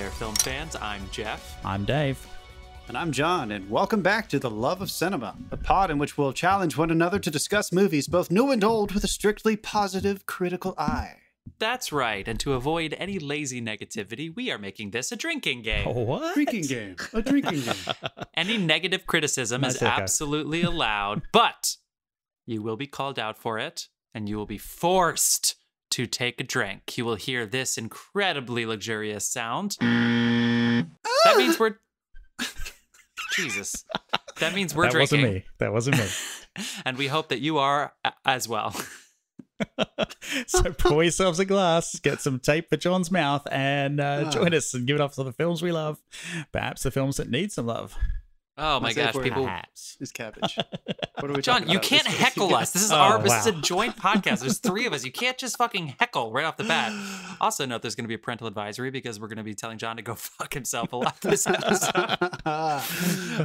Hey there, film fans. I'm Jeff. I'm Dave. And I'm John, and welcome back to The Love of Cinema, a pod in which we'll challenge one another to discuss movies, both new and old, with a strictly positive, critical eye. That's right. And to avoid any lazy negativity, we are making this a drinking game. What? Drinking game. A drinking game. Any negative criticism Nice is haircut. absolutely allowed, but you will be called out for it and you will be forced to take a drink. You will hear this incredibly luxurious sound. That means we're. Jesus. That means we're drinking. that drinking. wasn't me. That wasn't me. And we hope that you are a- as well. so pour yourselves a glass, get some tape for John's mouth, and uh, Ah. join us and give it up for the films we love. Perhaps the films that need some love. Oh my My gosh, people. Perhaps. Is cabbage. What are we John, you about can't this heckle us. This is Oh, our this is a joint podcast. There's three of us. You can't just fucking heckle right off the bat. Also note there's going to be a parental advisory because we're going to be telling John to go fuck himself a lot this episode.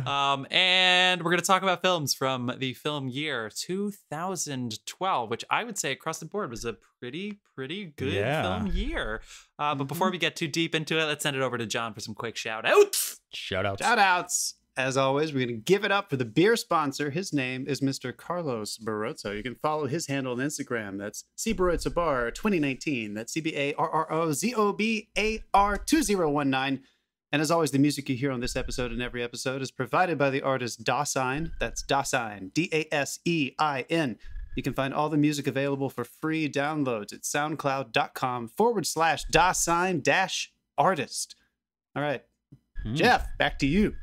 um, and we're going to talk about films from the film year 2012, which I would say across the board was a pretty, pretty good Yeah. film year. Uh, but before we get too deep into it, let's send it over to John for some quick shout outs. Shout outs. Shout outs. As always, we're going to give it up for the beer sponsor. His name is Mr. Carlos Barrozo. You can follow his handle on Instagram. That's C Barrozo Bar 2019. That's C B A R R O Z O B A R 2019. And as always, the music you hear on this episode and every episode is provided by the artist Dasein. That's Dasein, D A S E I N. You can find all the music available for free downloads at soundcloud.com forward slash Dasein dash artist. All right, Hmm. Jeff, back to you.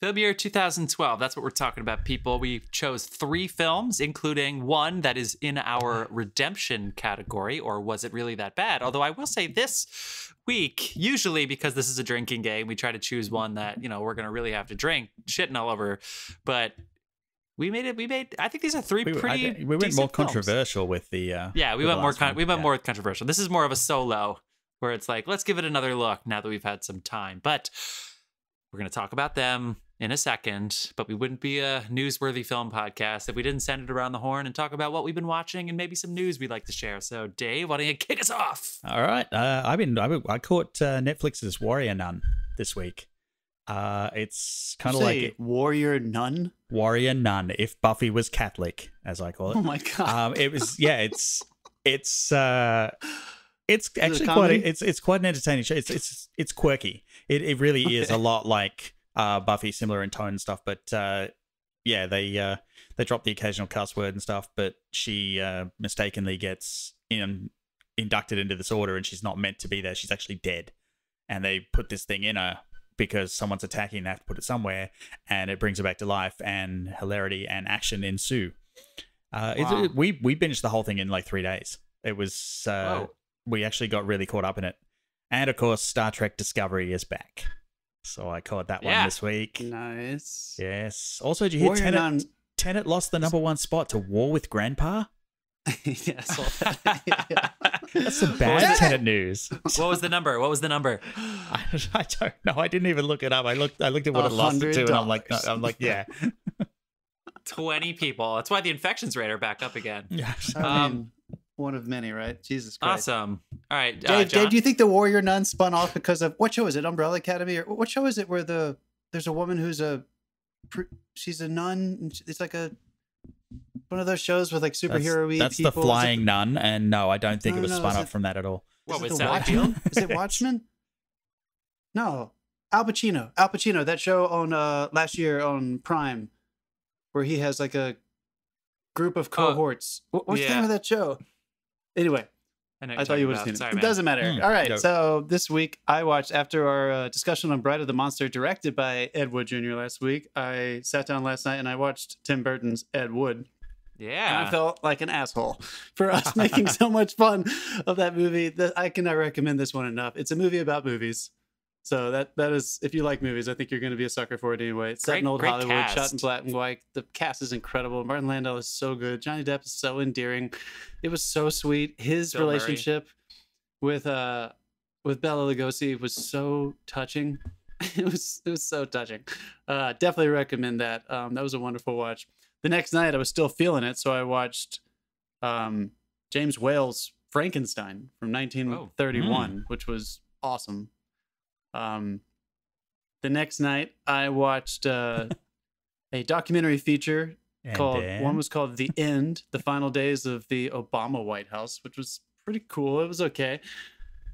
Film year 2012. That's what we're talking about, people. We chose three films, including one that is in our redemption category, or was it really that bad? Although I will say this week, usually because this is a drinking game, we try to choose one that, you know, we're going to really have to drink, shitting all over. But we made it, we made, I think these are three We, I pretty. think we went more films. controversial with the. Uh, Yeah, we went more, con- we went Yeah. more controversial. This is more of a solo where it's like, let's give it another look now that we've had some time. But we're going to talk about them in a second, but we wouldn't be a newsworthy film podcast if we didn't send it around the horn and talk about what we've been watching and maybe some news we'd like to share. So, Dave, why don't you kick us off? All right. Uh, I've been. I, I caught uh, Netflix's Warrior Nun this week. Uh, it's kind of Say like warrior nun. Warrior Nun if Buffy was Catholic, as I call it. Oh my god. um, it was yeah, it's it's uh, it's it actually quite a, it's it's quite an entertaining show. It's it's it's quirky. It it really is a lot like uh, Buffy, similar in tone and stuff. But uh, yeah, they uh, they drop the occasional cuss word and stuff. But she uh, mistakenly gets in inducted into this order, and she's not meant to be there. She's actually dead, and they put this thing in her because someone's attacking they have to put it somewhere and it brings her back to life and hilarity and action ensue uh, it's- Wow. we we binged the whole thing in like three days it was uh, we actually got really caught up in it and of course star trek discovery is back so i caught that one this week nice. yes also did you hear Warrior tenet, nun. tenet lost the number one spot to war with grandpa yeah, that. Yeah. that's some bad it? tenet news What was the number? What was the number? I, I don't know i didn't even look it up i looked i looked at what it lost it to and i'm like no, i'm like yeah 20 people. That's why the infections rate are back up again. yeah I Um, mean, one of many, right? Jesus Christ. Awesome. All right. Uh, Dave, John? Dave, do you think the warrior nun spun off because of what show is it? Umbrella Academy, or what show is it where the there's a woman who's a she's a nun. and It's like a one of those shows with like That's, superhero. that's the people. Is it flying nun, and no, I don't think No, it was no, spun off it- from that at all. What was that? the Watchmen? Is it Watchmen? No, Al Pacino. Al Pacino. That show on uh last year on Prime, where he has like a group of cohorts. What- What's the name of that show? Anyway, know I thought you would have seen it. Sorry, it man. doesn't matter. Hmm, All right. no. So this week I watched after our uh, discussion on Bride of the Monster, directed by Ed Wood Jr. last week. I sat down last night and I watched Tim Burton's Ed Wood. Yeah. And I felt like an asshole for us making so much fun of that movie. That I cannot recommend this one enough. It's a movie about movies. So that that is, if you like movies, I think you're going to be a sucker for it anyway. It's set Great- in old Hollywood, shot in cast. black and white. The cast is incredible. Martin Landau is so good. Johnny Depp is so endearing. It was so sweet. His Bill Murray. relationship with uh with Bela Lugosi was so touching. It was it was so touching. Uh, definitely recommend that. Um, that was a wonderful watch. The next night, I was still feeling it, so I watched um, James Whale's Frankenstein from 1931, which was awesome. Um, the next night, I watched uh, a documentary feature And called then- one was called The End, the final days of the Obama White House, which was pretty cool. It was okay.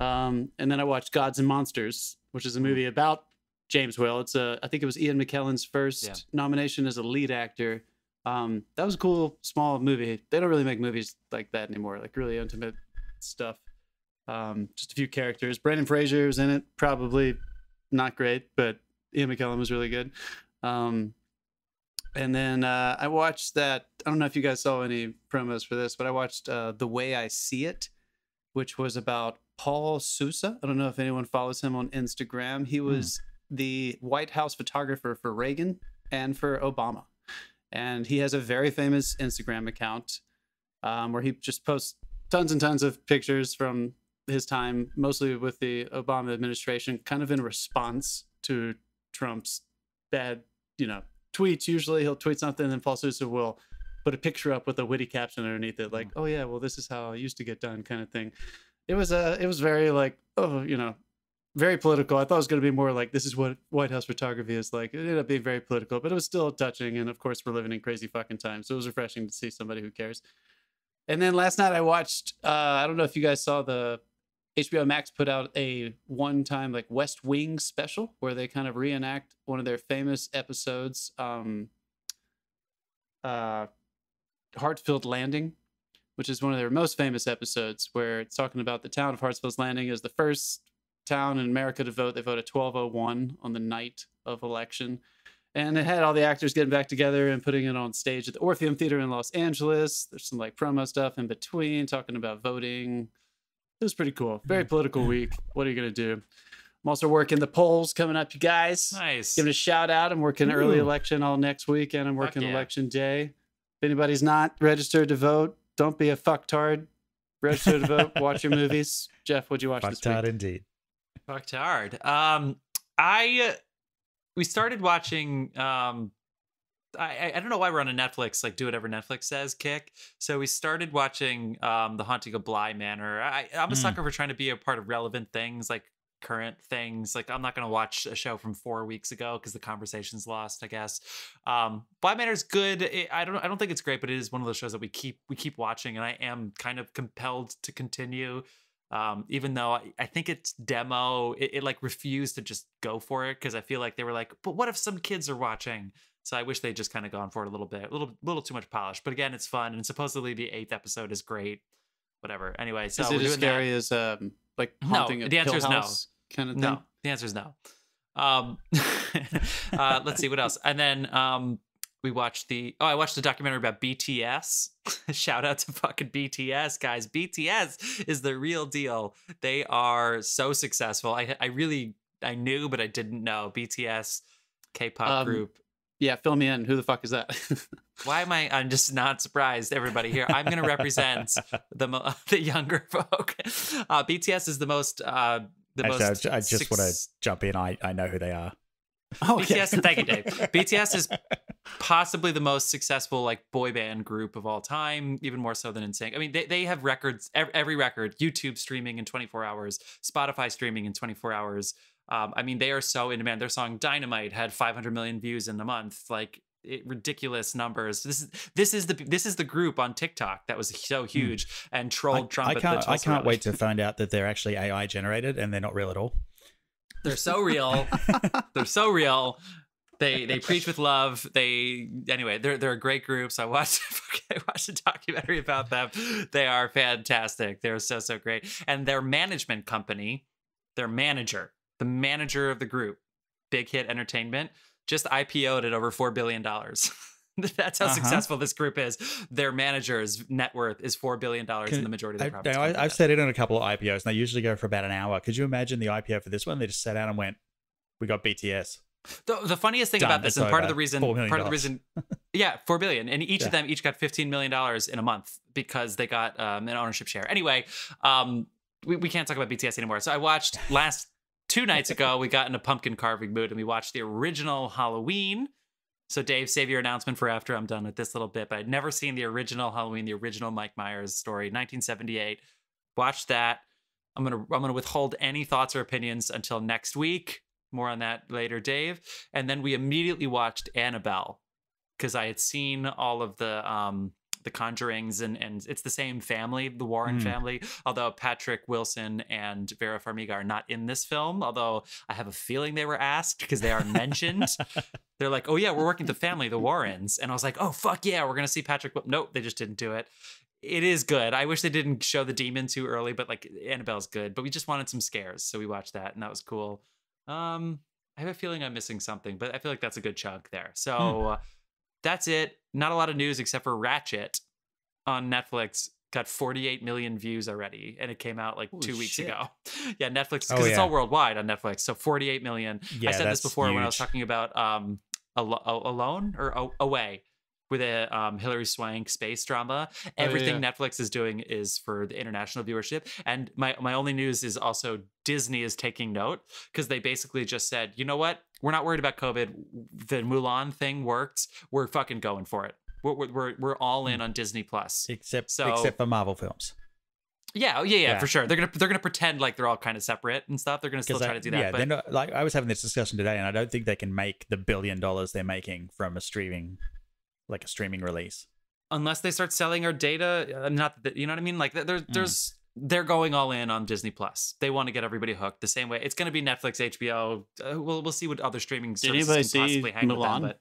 Um, and then I watched Gods and Monsters, which is a movie about James Whale. It's a I think it was Ian McKellen's first Yeah. nomination as a lead actor. Um, that was a cool small movie. They don't really make movies like that anymore, like really intimate stuff. Um, just a few characters. Brendan Fraser was in it, probably not great, but Ian McKellen was really good. Um, and then uh, I watched that. I don't know if you guys saw any promos for this, but I watched uh, The Way I See It, which was about Paul Souza. I don't know if anyone follows him on Instagram. He was the White House photographer for Reagan and for Obama. And he has a very famous Instagram account um, where he just posts tons and tons of pictures from his time, mostly with the Obama administration, kind of in response to Trump's bad, you know, tweets. Usually he'll tweet something, and then Paul Souza will put a picture up with a witty caption underneath it, like, "Oh yeah, well this is how it used to get done," kind of thing. It was uh, it was very like, oh, you know, very political. I thought it was going to be more like this is what White House photography is like. It ended up being very political, but it was still touching. And of course, we're living in crazy fucking times, so it was refreshing to see somebody who cares. And then last night I watched. Uh, I don't know if you guys saw the HBO Max put out a one-time like West Wing special where they kind of reenact one of their famous episodes, um, uh, Hartsfield Landing, which is one of their most famous episodes, where it's talking about the town of Hartsfield's Landing is the first town in America to vote. They voted 1201 on the night of election. And it had all the actors getting back together and putting it on stage at the Orpheum Theater in Los Angeles. There's some like promo stuff in between, talking about voting. It was pretty cool. Very political week. What are you gonna do? I'm also working the polls coming up, you guys. Nice. Giving a shout out. I'm working early election all next week, and I'm working yeah. election day. If anybody's not registered to vote, don't be a fucktard. Register to vote. Watch your movies. Jeff, what'd you watch this Fucked hard week? indeed. Fucked hard. Um, I we started watching. Um, I I- don't know why we're on a Netflix like do whatever Netflix says kick. So we started watching um the Haunting of Bly Manor. I I'm a Mm. sucker for trying to be a part of relevant things like current things. Like I'm not gonna watch a show from four weeks ago because the conversation's lost. I guess. Um, Bly Manor's good. It, I don't I don't think it's great, but it is one of those shows that we keep we keep watching, and I am kind of compelled to continue um, even though I, I think its demo it, it like refused to just go for it because I feel like they were like, but what if some kids are watching? So I wish they'd just kind of gone for it a little bit, a little little too much polish. But again, it's fun, and supposedly the eighth episode is great. Whatever. Anyway, so is it as doing that. scary as um like No, a the answer is no. Kind of thing? No, the answer is no. Um, uh, let's see what else. And then um, we watched the oh, I watched the documentary about BTS. Shout out to fucking BTS, guys. BTS is the real deal. They are so successful. I I really I knew, but I didn't know BTS K-pop Um, group. Yeah, fill me in. Who the fuck is that? Why am I? I'm just not surprised. Everybody here, I'm going to represent the mo- the younger folk. Uh, BTS is the most uh, the Actually, most. ju- I just want to jump in. I, I know who they are. oh, okay. BTS, thank you, Dave. BTS is possibly the most successful like boy band group of all time, even more so than NSYNC. I mean, they, they have records, ev- every record, YouTube streaming in 24 hours, Spotify streaming in 24 hours. Um, I mean, they are so in demand. Their song Dynamite had 500 million views in a month, like it, ridiculous numbers. This is this is the this is the group on TikTok that was so huge and Hmm. I, trolled Trump. I can't. I can't rally. wait to find out that they're actually AI generated and they're not real at all. They're so real. they're so real. They they preach with love. They anyway, they're they're a great group. So I watched I watched a documentary about them. They are fantastic. They're so so great. And their management company, their manager, the manager of the group, Big Hit Entertainment, just IPO'd at over four billion dollars. That's how Uh-huh. successful this group is. Their manager's net worth is four billion dollars in the majority of I, their profits. I, I've that. sat in on a couple of IPOs and they usually go for about an hour. Could you imagine the IPO for this one? They just sat down and went, "We got BTS." The, the funniest thing Done, about this, and part of the reason, part of the reason, yeah, four billion, and each Yeah. of them each got fifteen million dollars in a month because they got um, an ownership share. Anyway, um, we, we can't talk about BTS anymore. So I watched last two nights ago. We got in a pumpkin carving mood, and we watched the original Halloween. So Dave, save your announcement for after I'm done with this little bit. But I'd never seen the original Halloween, the original Mike Myers story, 1978. Watch that. I'm gonna I'm gonna withhold any thoughts or opinions until next week. More on that later, Dave. And then we immediately watched Annabelle because I had seen all of the um the Conjurings and and it's the same family, the Warren Mm. family. Although Patrick Wilson and Vera Farmiga are not in this film, although I have a feeling they were asked because they are mentioned. They're like, "Oh yeah, we're working with the family, the Warrens," and I was like, "Oh fuck yeah, we're gonna see Patrick." Wil-" Nope, they just didn't do it. It is good. I wish they didn't show the demon too early, but like Annabelle's good. But we just wanted some scares, so we watched that, and that was cool. Um, I have a feeling I'm missing something, but I feel like that's a good chunk there. So uh, that's it. Not a lot of news except for Ratched on Netflix got 48 million views already, and it came out like Holy two weeks shit. ago. Yeah, Netflix because Oh, it's all worldwide on Netflix. So 48 million. Yeah, I said this before when I was talking about um Alo- A- alone or A- away with a um, Hilary Swank space drama. Everything Netflix is doing is for the international viewership. And my my only news is also Disney is taking note because they basically just said, you know what, we're not worried about COVID. The Mulan thing worked. We're fucking going for it. We're we're we're, all in on Disney Plus. except So- except for Marvel films. Yeah, oh, yeah, yeah, Yeah. for sure. They're gonna they're gonna pretend like they're all kind of separate and stuff. They're gonna still try I- to do that. Yeah, but they're not like I was having this discussion today, and I don't think they can make the billion dollars they're making from a streaming, like a streaming release. unless they start selling our data uh, not that you know what i mean like there, Mm. there's they're going all in on disney plus they want to get everybody hooked the same way it's going to be netflix hbo uh, we'll, we'll see what other streaming services anybody can see possibly hang with Mulan? them but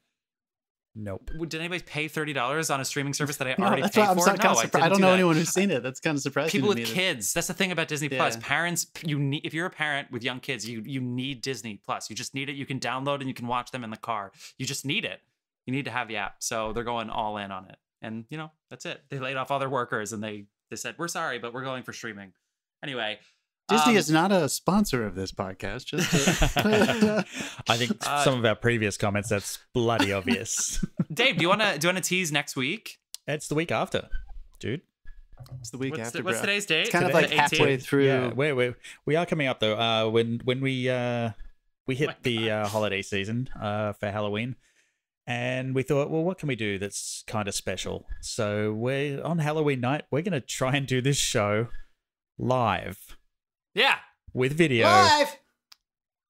Nope. Did anybody pay $30 on a streaming service that i No, already that's paid why I'm for so, no kind of I, surprised. I don't do know that. anyone who's seen it. That's kind of surprising. people to with me kids that's the thing about disney plus Yeah. parents you need if you're a parent with young kids you you need disney plus you just need it you can download and you can watch them in the car you just need it you need to have the app so they're going all in on it and you know that's it they laid off all their workers and they they said we're sorry but we're going for streaming anyway Disney um, is not a sponsor of this podcast. Just to- I think Uh, some of our previous comments that's bloody obvious. dave do you want to do you want to tease next week it's the week after, dude. it's the week what's, after. the- what's bro. today's date It's kind of like The 18th? halfway through. Yeah, we we we are coming up though. Uh, when when we uh we hit my the uh, holiday season uh for Halloween, and we thought, well, what can we do that's kind of special? So we're on Halloween night. We're gonna try and do this show live yeah with video. Live.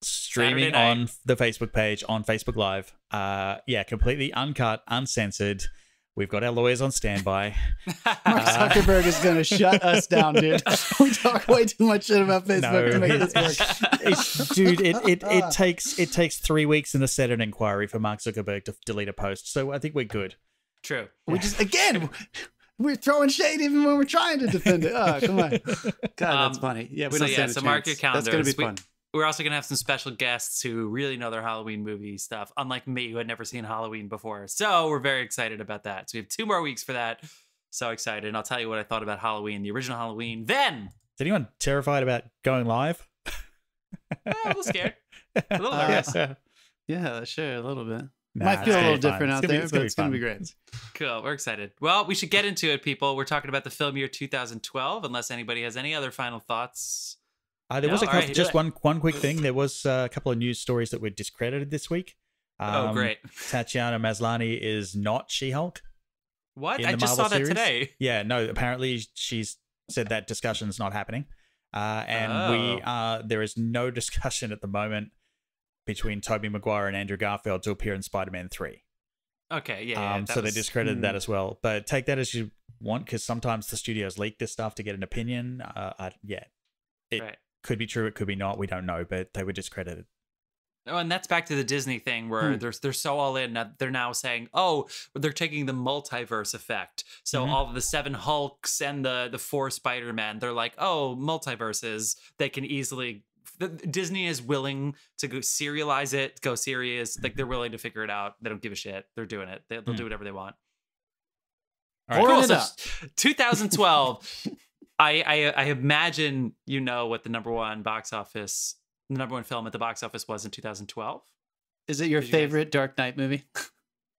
streaming on the Facebook page on Facebook Live. Uh, yeah, completely uncut, uncensored. We've got our lawyers on standby. Mark Uh, Zuckerberg is going to shut us down, dude. we talk way too much shit about Facebook No. to make this work. It's, dude, it, it, it takes it takes three weeks in the Senate inquiry for Mark Zuckerberg to delete a post. So I think we're good. true We just again, we're throwing shade even when we're trying to defend it. Oh, come on. God, that's Um, funny. Yeah, we so don't yeah, stand a so mark your chance. That's going to be calendars. fun. We're also gonna have some special guests who really know their Halloween movie stuff, unlike me who had never seen Halloween before. So we're very excited about that. So we have two more weeks for that. So excited, and I'll tell you what I thought about Halloween, the original Halloween. Then, Is anyone terrified about going live? eh, a little scared, a little Uh, nervous. Yeah, sure, a little bit. Nah, Might feel a little be fun. different It's out gonna be- there, it's but it's going to be great. Cool, we're excited. Well, we should get into it, people. We're talking about the film year 2012. Unless anybody has any other final thoughts. Uh, there was a couple, Alright, do just one one quick thing. There was uh, a couple of news stories that were discredited this week. oh, Um, great! Tatiana Maslany is not She-Hulk. What? I just Marvel saw that series? today. Yeah, no. Apparently, she's said that discussion's not happening, uh, and we Oh. uh, there is no discussion at the moment between Tobey Maguire and Andrew Garfield to appear in Spider-Man Three. Okay, yeah. um, so was- they discredited that Hmm. as well. But take that as you want, because sometimes the studios leak this stuff to get an opinion. Uh, I, yeah, it Right. Could be true, it could be not. We don't know, but they were discredited. Oh, and that's back to the Disney thing where Hmm. they're they're so all in that they're now saying, oh, they're taking the multiverse effect. So Mhm. all of the seven Hulks and the the four Spider Man, they're like, oh, multiverses. They can easily. Disney is willing to go serialize it, go serious. Like they're willing to figure it out. They don't give a shit. They're doing it. They, they'll Hmm. do whatever they want. All right. Cool. it So up. 2012. I, I I imagine you know what the number one box office, the number one film at the box office was in 2012. Is it your Did you guys- favorite Dark Knight movie?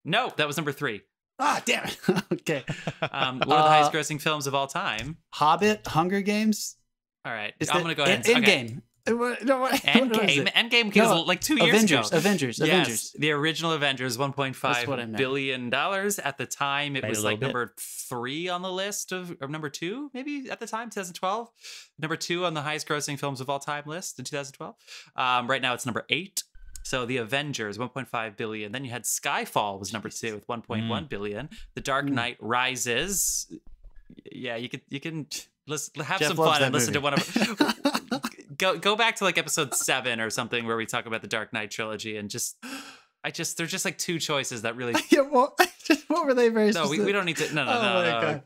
No, that was number three. Ah, damn it. okay. Um, one of the Uh, highest grossing films of all time. Hobbit, Hunger Games. All right, Is I'm gonna go ahead. In, and, okay. game. What- no, what- what was Endgame. it? Endgame came No, like two years Avengers, ago. Avengers, Yes, Avengers. the original Avengers, one point That's five what I meant. billion dollars at the time. It Made was like bit. number three on the list of, or number two, maybe at the time, 2012. Number two on the highest grossing films of all time list in 2012. Um, right now, it's number eight. So the Avengers, 1.5 billion. Then you had Skyfall was number two with 1.1 billion. The Dark Mm. Knight Rises. Yeah, you could you can listen, have Jeff some fun and that listen to one movie. of go go back to like episode seven or something where we talk about the Dark Knight trilogy and just I just there's just like two choices that really yeah, well, what were they very no we, we don't need to no no oh no,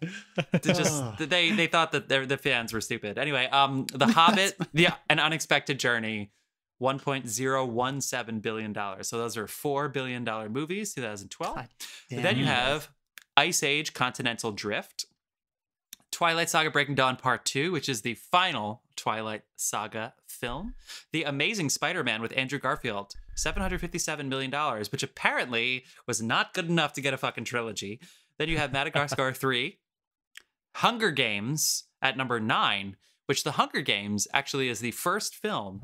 no. To just they they thought that their the fans were stupid. Anyway um the Hobbit the an unexpected journey 1.017 billion dollars. So those are four billion dollar movies 2012 then you have Ice Age Continental Drift, Twilight Saga Breaking Dawn Part 2, which is the final Twilight Saga film, The Amazing Spider Man with Andrew Garfield, $757 million, which apparently was not good enough to get a fucking trilogy. Then you have Madagascar 3, Hunger Games at number 9, which the Hunger Games actually is the first film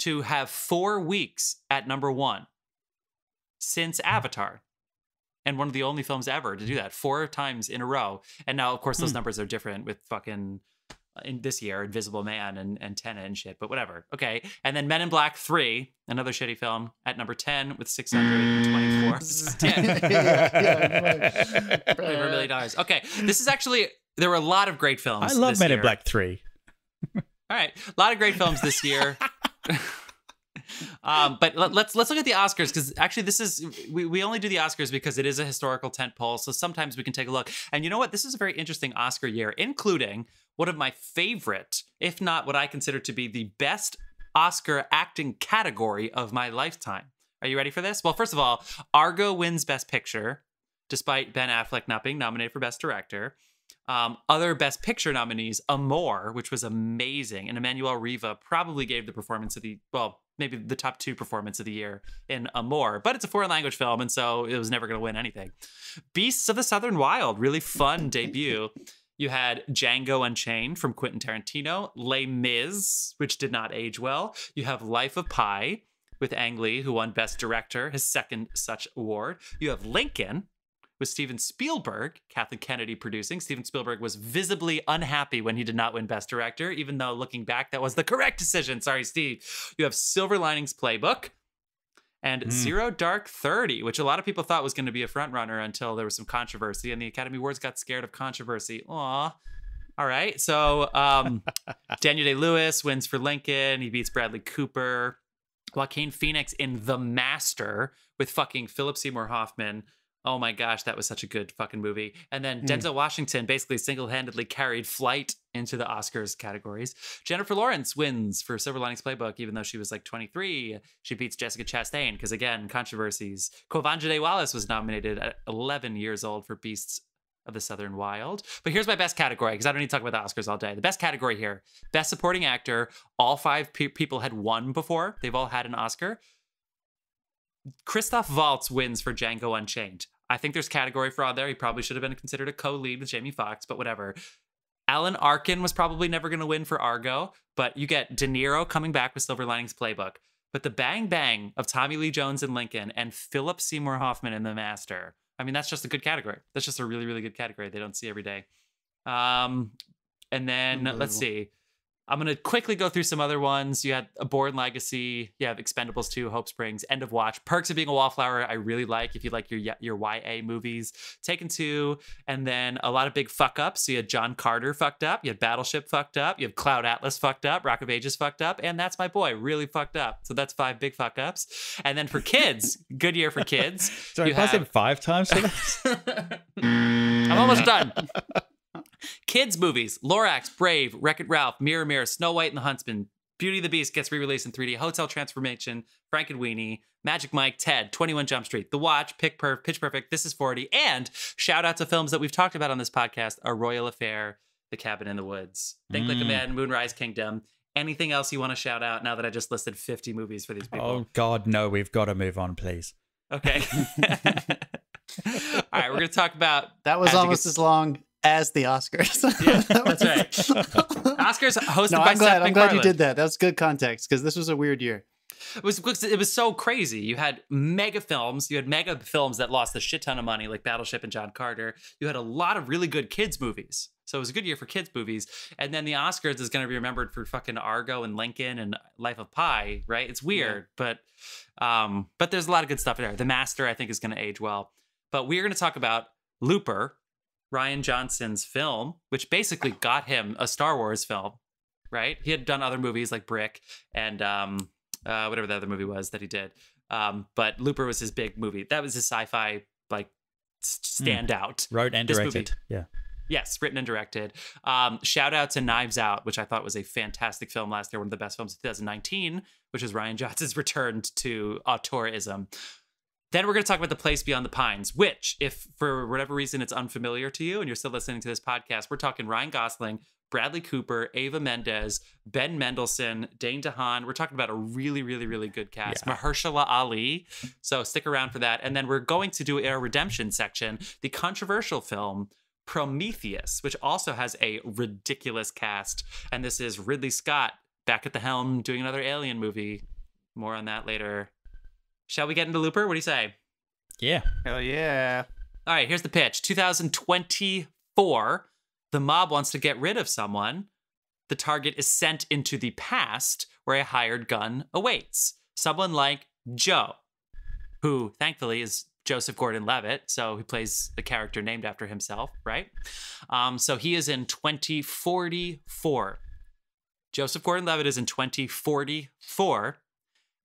to have four weeks at number one since Avatar and one of the only films ever to do that four times in a row. And now, of course, those Hmm. numbers are different with fucking uh, in this year, Invisible Man and and Tenet and shit. But whatever. Okay, and then Men in Black Three, another shitty film, at number ten with six hundred and twenty-four. yeah, yeah, Over a million dollars. Okay, this is actually there were a lot of great films. I love this Men in. Black 3. All right, a lot of great films this year. Um, but let, let's let's look at the Oscars because actually this is we, we only do the Oscars because it is a historical tentpole. So sometimes we can take a look. And you know what? This is a very interesting Oscar year, including one of my favorite, if not what I consider to be the best Oscar acting category of my lifetime. Are you ready for this? Well, first of all, Argo wins Best Picture, despite Ben Affleck not being nominated for Best Director. Um, other Best Picture nominees, Amour, which was amazing, and Emmanuelle Riva probably gave the performance of the well, maybe the top two performance of the year in Amour, but it's a foreign language film, and so it was never going to win anything. Beasts of the Southern Wild, really fun debut. You had Django Unchained from Quentin Tarantino, Les Mis, which did not age well. You have Life of Pi with Ang Lee, who won Best Director, his second such award. You have Lincoln with Steven Spielberg, Kathleen Kennedy producing. Steven Spielberg was visibly unhappy when he did not win Best Director, even though looking back, that was the correct decision. Sorry, Steve. You have Silver Linings Playbook and Mm. Zero Dark 30, which a lot of people thought was going to be a frontrunner until there was some controversy, and the Academy Awards got scared of controversy. Aw. All right. So um, Daniel Day Lewis wins for Lincoln. He beats Bradley Cooper. Joaquin Phoenix in The Master with fucking Philip Seymour Hoffman. Oh my gosh, that was such a good fucking movie. And then Mm. Denzel Washington basically single handedly carried Flight into the Oscars categories. Jennifer Lawrence wins for Silver Linings Playbook, even though she was like 23. She beats Jessica Chastain because, again, controversies. Quvenzhané Wallis was nominated at 11 years old for Beasts of the Southern Wild. But here's my best category because I don't need to talk about the Oscars all day. The best category here Best Supporting Actor. All five pe- people had won before, they've all had an Oscar. Christoph Waltz wins for Django Unchained. I think there's category fraud there. He probably should have been considered a co-lead with Jamie Foxx, but whatever. Alan Arkin was probably never going to win for Argo, but you get De Niro coming back with Silver Linings Playbook. But the bang bang of Tommy Lee Jones in Lincoln and Philip Seymour Hoffman in The Master. I mean, that's just a good category. That's just a really, really good category they don't see every day. Um, and then let's see. I'm gonna quickly go through some other ones. You had a Bourne Legacy, you have Expendables 2, Hope Springs, End of Watch, Perks of Being a Wallflower. I really like if you like your your YA movies. Taken 2, and then a lot of big fuck ups. So you had John Carter fucked up, you had Battleship fucked up, you have Cloud Atlas fucked up, Rock of Ages fucked up, and That's My Boy really fucked up. So that's five big fuck ups. And then for kids, good year for kids. So You I have- five times for this? I'm almost done. Kids movies: Lorax, Brave, Wreck It Ralph, Mirror Mirror, Snow White and the Huntsman, Beauty and the Beast gets re-released in 3D, Hotel Transformation, Frankenweenie, Magic Mike, Ted, 21 Jump Street, The Watch, Pick Perf, Pitch Perfect, This Is 40, and shout out to films that we've talked about on this podcast: A Royal Affair, The Cabin in the Woods, Think Like a Mm. Man, Moonrise Kingdom. Anything else you want to shout out now that I just listed 50 movies for these people? oh, God, no. We've got to move on, please. Okay. All right, we're going to talk about That was almost can- as long as the Oscars. Yeah, that's right. Oscars hosted no, by I'm glad. Seth I'm glad you did that. That's good context because this was a weird year. It was it was so crazy. You had mega films. You had mega films that lost a shit ton of money, like Battleship and John Carter. You had a lot of really good kids movies. So it was a good year for kids movies. And then the Oscars is going to be remembered for fucking Argo and Lincoln and Life of Pi, right? It's weird, but um, but there's a lot of good stuff there. The Master, I think, is going to age well. But we're going to talk about Looper, Rian Johnson's film, which basically got him a Star Wars film, right? He had done other movies like Brick and um, uh, whatever the other movie was that he did. Um, but Looper was his big movie. That was his sci-fi like s- standout. Wrote and This directed. Yeah. Yes, written and directed. Um, shout out to Knives Out, which I thought was a fantastic film last year, one of the best films of 2019, which is Rian Johnson's return to auteurism. Then we're going to talk about The Place Beyond the Pines, which, if for whatever reason it's unfamiliar to you and you're still listening to this podcast, we're talking Ryan Gosling, Bradley Cooper, Eva Mendes, Ben Mendelsohn, Dane DeHaan. We're talking about a really, really, really good cast. Yeah. Mahershala Ali. So stick around for that. And then we're going to do our redemption section, the controversial film Prometheus, which also has a ridiculous cast. And this is Ridley Scott back at the helm doing another alien movie. More on that later. Shall we get into Looper? What do you say? Yeah. Hell yeah. All right, here's the pitch 2024. The mob wants to get rid of someone. The target is sent into the past where a hired gun awaits. Someone like Joe, who thankfully is Joseph Gordon Levitt. So he plays a character named after himself, right? Um, so he is in 2044. Joseph Gordon Levitt is in 2044.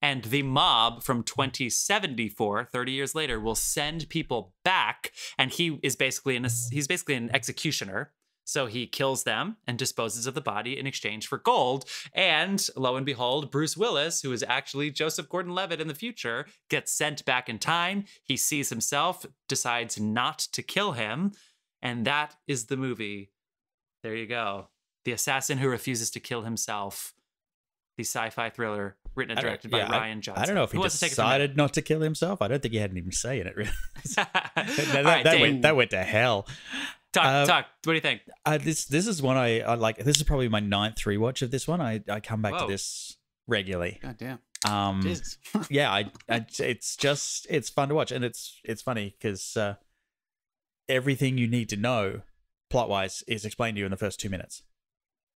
And the mob from 2074, 30 years later, will send people back. And he is basically an he's basically an executioner. So he kills them and disposes of the body in exchange for gold. And lo and behold, Bruce Willis, who is actually Joseph Gordon Levitt in the future, gets sent back in time. He sees himself, decides not to kill him. And that is the movie. There you go. The assassin who refuses to kill himself. The sci-fi thriller written and directed by yeah, Rian Johnson. I don't know if he Who wants to take it from there? decided not to kill himself. I don't think he had anything to say in it, really. that, that- right, that went, that went to hell. talk, uh, talk. What do you think? Uh, this this is one I, I like. This is probably my ninth rewatch of this one. I, I come back Whoa. to this regularly. God damn. Um, Jesus. yeah, I, I it's just it's fun to watch, and it's it's funny because uh, everything you need to know plot wise is explained to you in the first two minutes,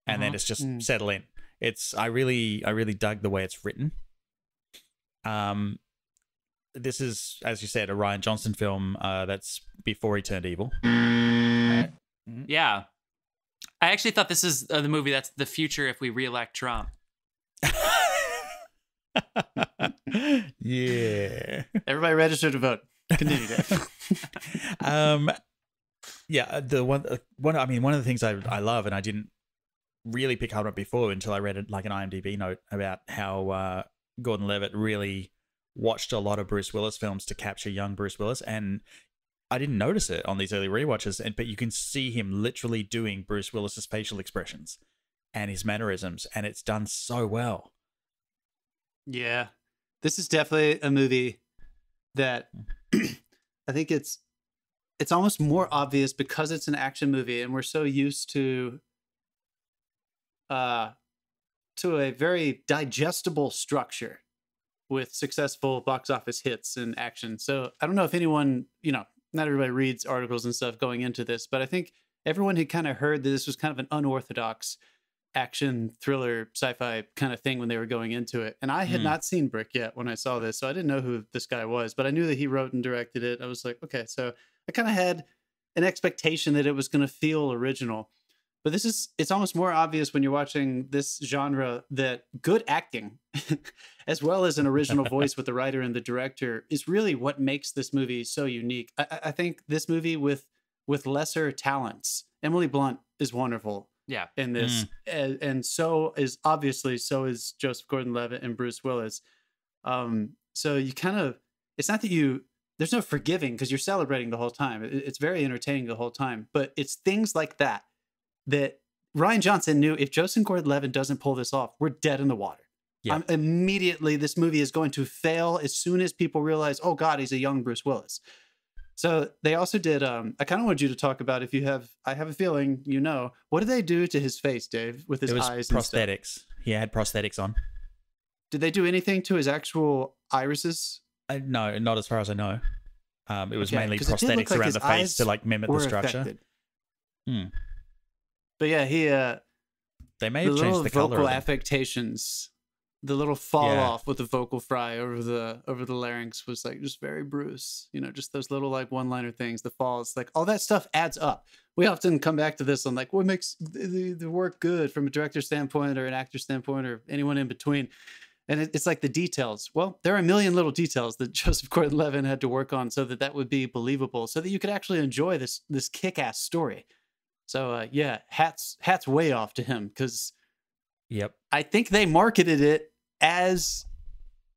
and then Uh-huh. it's just Mm. settle in. It's I really I really dug the way it's written. Um, this is as you said a Rian Johnson film. Uh, that's before he turned evil. Yeah. I actually thought this is uh, the movie that's the future if we reelect Trump. yeah. Everybody register to vote. Continue, Dave. um yeah uh, the one uh, one i mean one of the things i i love and i didn't really pick up on it before until i read it like an imdb note about how uh gordon levitt really watched a lot of bruce willis films to capture young bruce willis and i didn't notice it on these early rewatches and but you can see him literally doing bruce willis's facial expressions and his mannerisms and it's done so well Yeah. This is definitely a movie that I think it's it's almost more obvious because it's an action movie and we're so used to uh to a very digestible structure with successful box office hits and action. So I don't know if anyone, you know, not everybody reads articles and stuff going into this, but I think everyone had kind of heard that this was kind of an unorthodox action thriller sci-fi kind of thing when they were going into it and i had Hmm. not seen brick yet when i saw this so i didn't know who this guy was but i knew that he wrote and directed it i was like okay so i kind of had an expectation that it was going to feel original but this is it's almost more obvious when you're watching this genre that good acting as well as an original voice with the writer and the director is really what makes this movie so unique i, I- think this movie with with lesser talents emily blunt is wonderful Yeah. in this, and, and so is obviously so is Joseph Gordon-Levitt and Bruce Willis. Um, so you kind of, it's not that you, there's no forgiving because you're celebrating the whole time. It- it's very entertaining the whole time, but it's things like that that Rian Johnson knew if Joseph Gordon-Levitt doesn't pull this off, we're dead in the water. Yeah. Um, immediately, this movie is going to fail as soon as people realize, oh God, he's a young Bruce Willis. So they also did. Um, I kind of wanted you to talk about if you have. I have a feeling you know. What did they do to his face, Dave, with his eyes? and stuff? prosthetics. He had prosthetics on. Did they do anything to his actual irises? Uh, no, not as far as I know. Um, it was Okay, mainly 'cause it did look prosthetics like around the face to like mimic the structure. Hmm. But yeah, he uh, They may the have little changed the color vocal affectations, the little fall Yeah. off with the vocal fry over the over the larynx was like just very Bruce. You know, just those little like one liner things, the falls, like all that stuff adds up. We often come back to this on like what makes the, the, the work good from a director standpoint or an actor standpoint or anyone in between. And it, it's like the details. Well, there are a million little details that Joseph Gordon-Levitt had to work on so that that would be believable, so that you could actually enjoy this this kick-ass story. So uh, yeah, hats hats way off to him because Yep. I think they marketed it as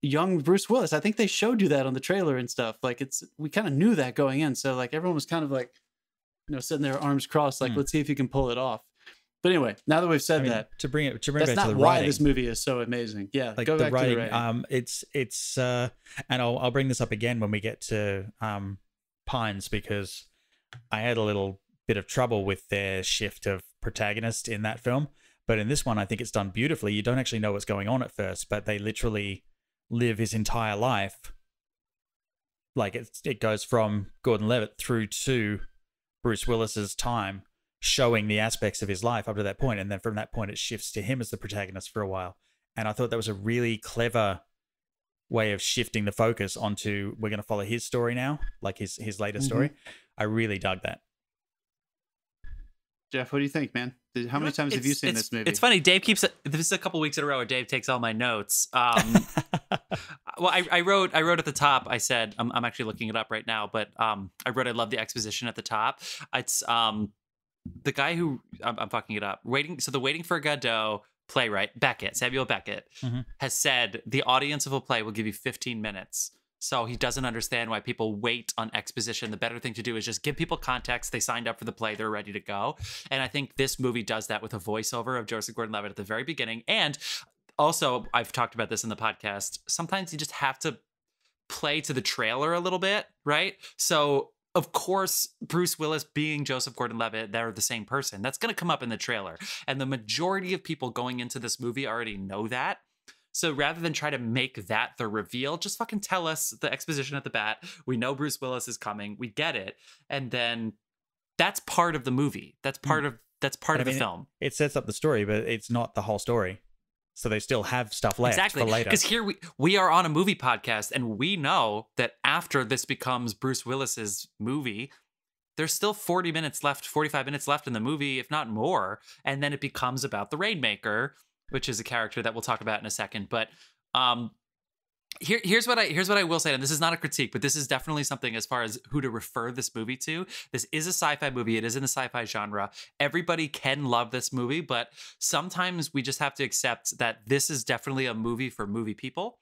young Bruce Willis. I think they showed you that on the trailer and stuff. Like it's we kind of knew that going in. So like everyone was kind of like, you know, sitting there arms crossed, like Hmm. let's see if you can pull it off. But anyway, now that we've said I mean, that, to bring it to bring that's it back not to the why writing. this movie is so amazing. Yeah, like go the back writing, to the writing. um it's it's uh and I'll I'll bring this up again when we get to um Pines because I had a little bit of trouble with their shift of protagonist in that film. But in this one I think it's done beautifully. You don't actually know what's going on at first, but they literally live his entire life. Like it it goes from Gordon Levitt through to Bruce Willis's time showing the aspects of his life up to that point and then from that point it shifts to him as the protagonist for a while and I thought that was a really clever way of shifting the focus onto we're going to follow his story now, like his his later Mhm. story. I really dug that. Jeff, what do you think, man? How many times have you seen this movie? It's funny. Dave keeps this is a couple weeks in a row where Dave takes all my notes. Um, well, I, I wrote I wrote at the top. I said I'm, I'm actually looking it up right now, but um, I wrote I love the exposition at the top. It's um, the guy who I'm, I'm fucking it up. Waiting. So the waiting for Godot playwright Beckett Samuel Beckett Mhm. has said the audience of a play will give you 15 minutes. So he doesn't understand why people wait on exposition. The better thing to do is just give people context. They signed up for the play, they're ready to go. And I think this movie does that with a voiceover of Joseph Gordon Levitt at the very beginning. And also, I've talked about this in the podcast. Sometimes you just have to play to the trailer a little bit, right? So, of course, Bruce Willis being Joseph Gordon Levitt, they're the same person. That's going to come up in the trailer. And the majority of people going into this movie already know that. So rather than try to make that the reveal, just fucking tell us the exposition at the bat. We know Bruce Willis is coming. We get it. And then that's part of the movie. That's hmm. part of that's part of I the mean, film. It sets up the story, but it's not the whole story. So they still have stuff left exactly. for later. Because here we we are on a movie podcast and we know that after this becomes Bruce Willis's movie, there's still 40 minutes left, 45 minutes left in the movie, if not more. And then it becomes about the Rainmaker, which is a character that we'll talk about in a second. But um here, here's what I here's what I will say, and this is not a critique, but this is definitely something as far as who to refer this movie to. This is a sci-fi movie. It is in the sci-fi genre. Everybody can love this movie, but sometimes we just have to accept that this is definitely a movie for movie people.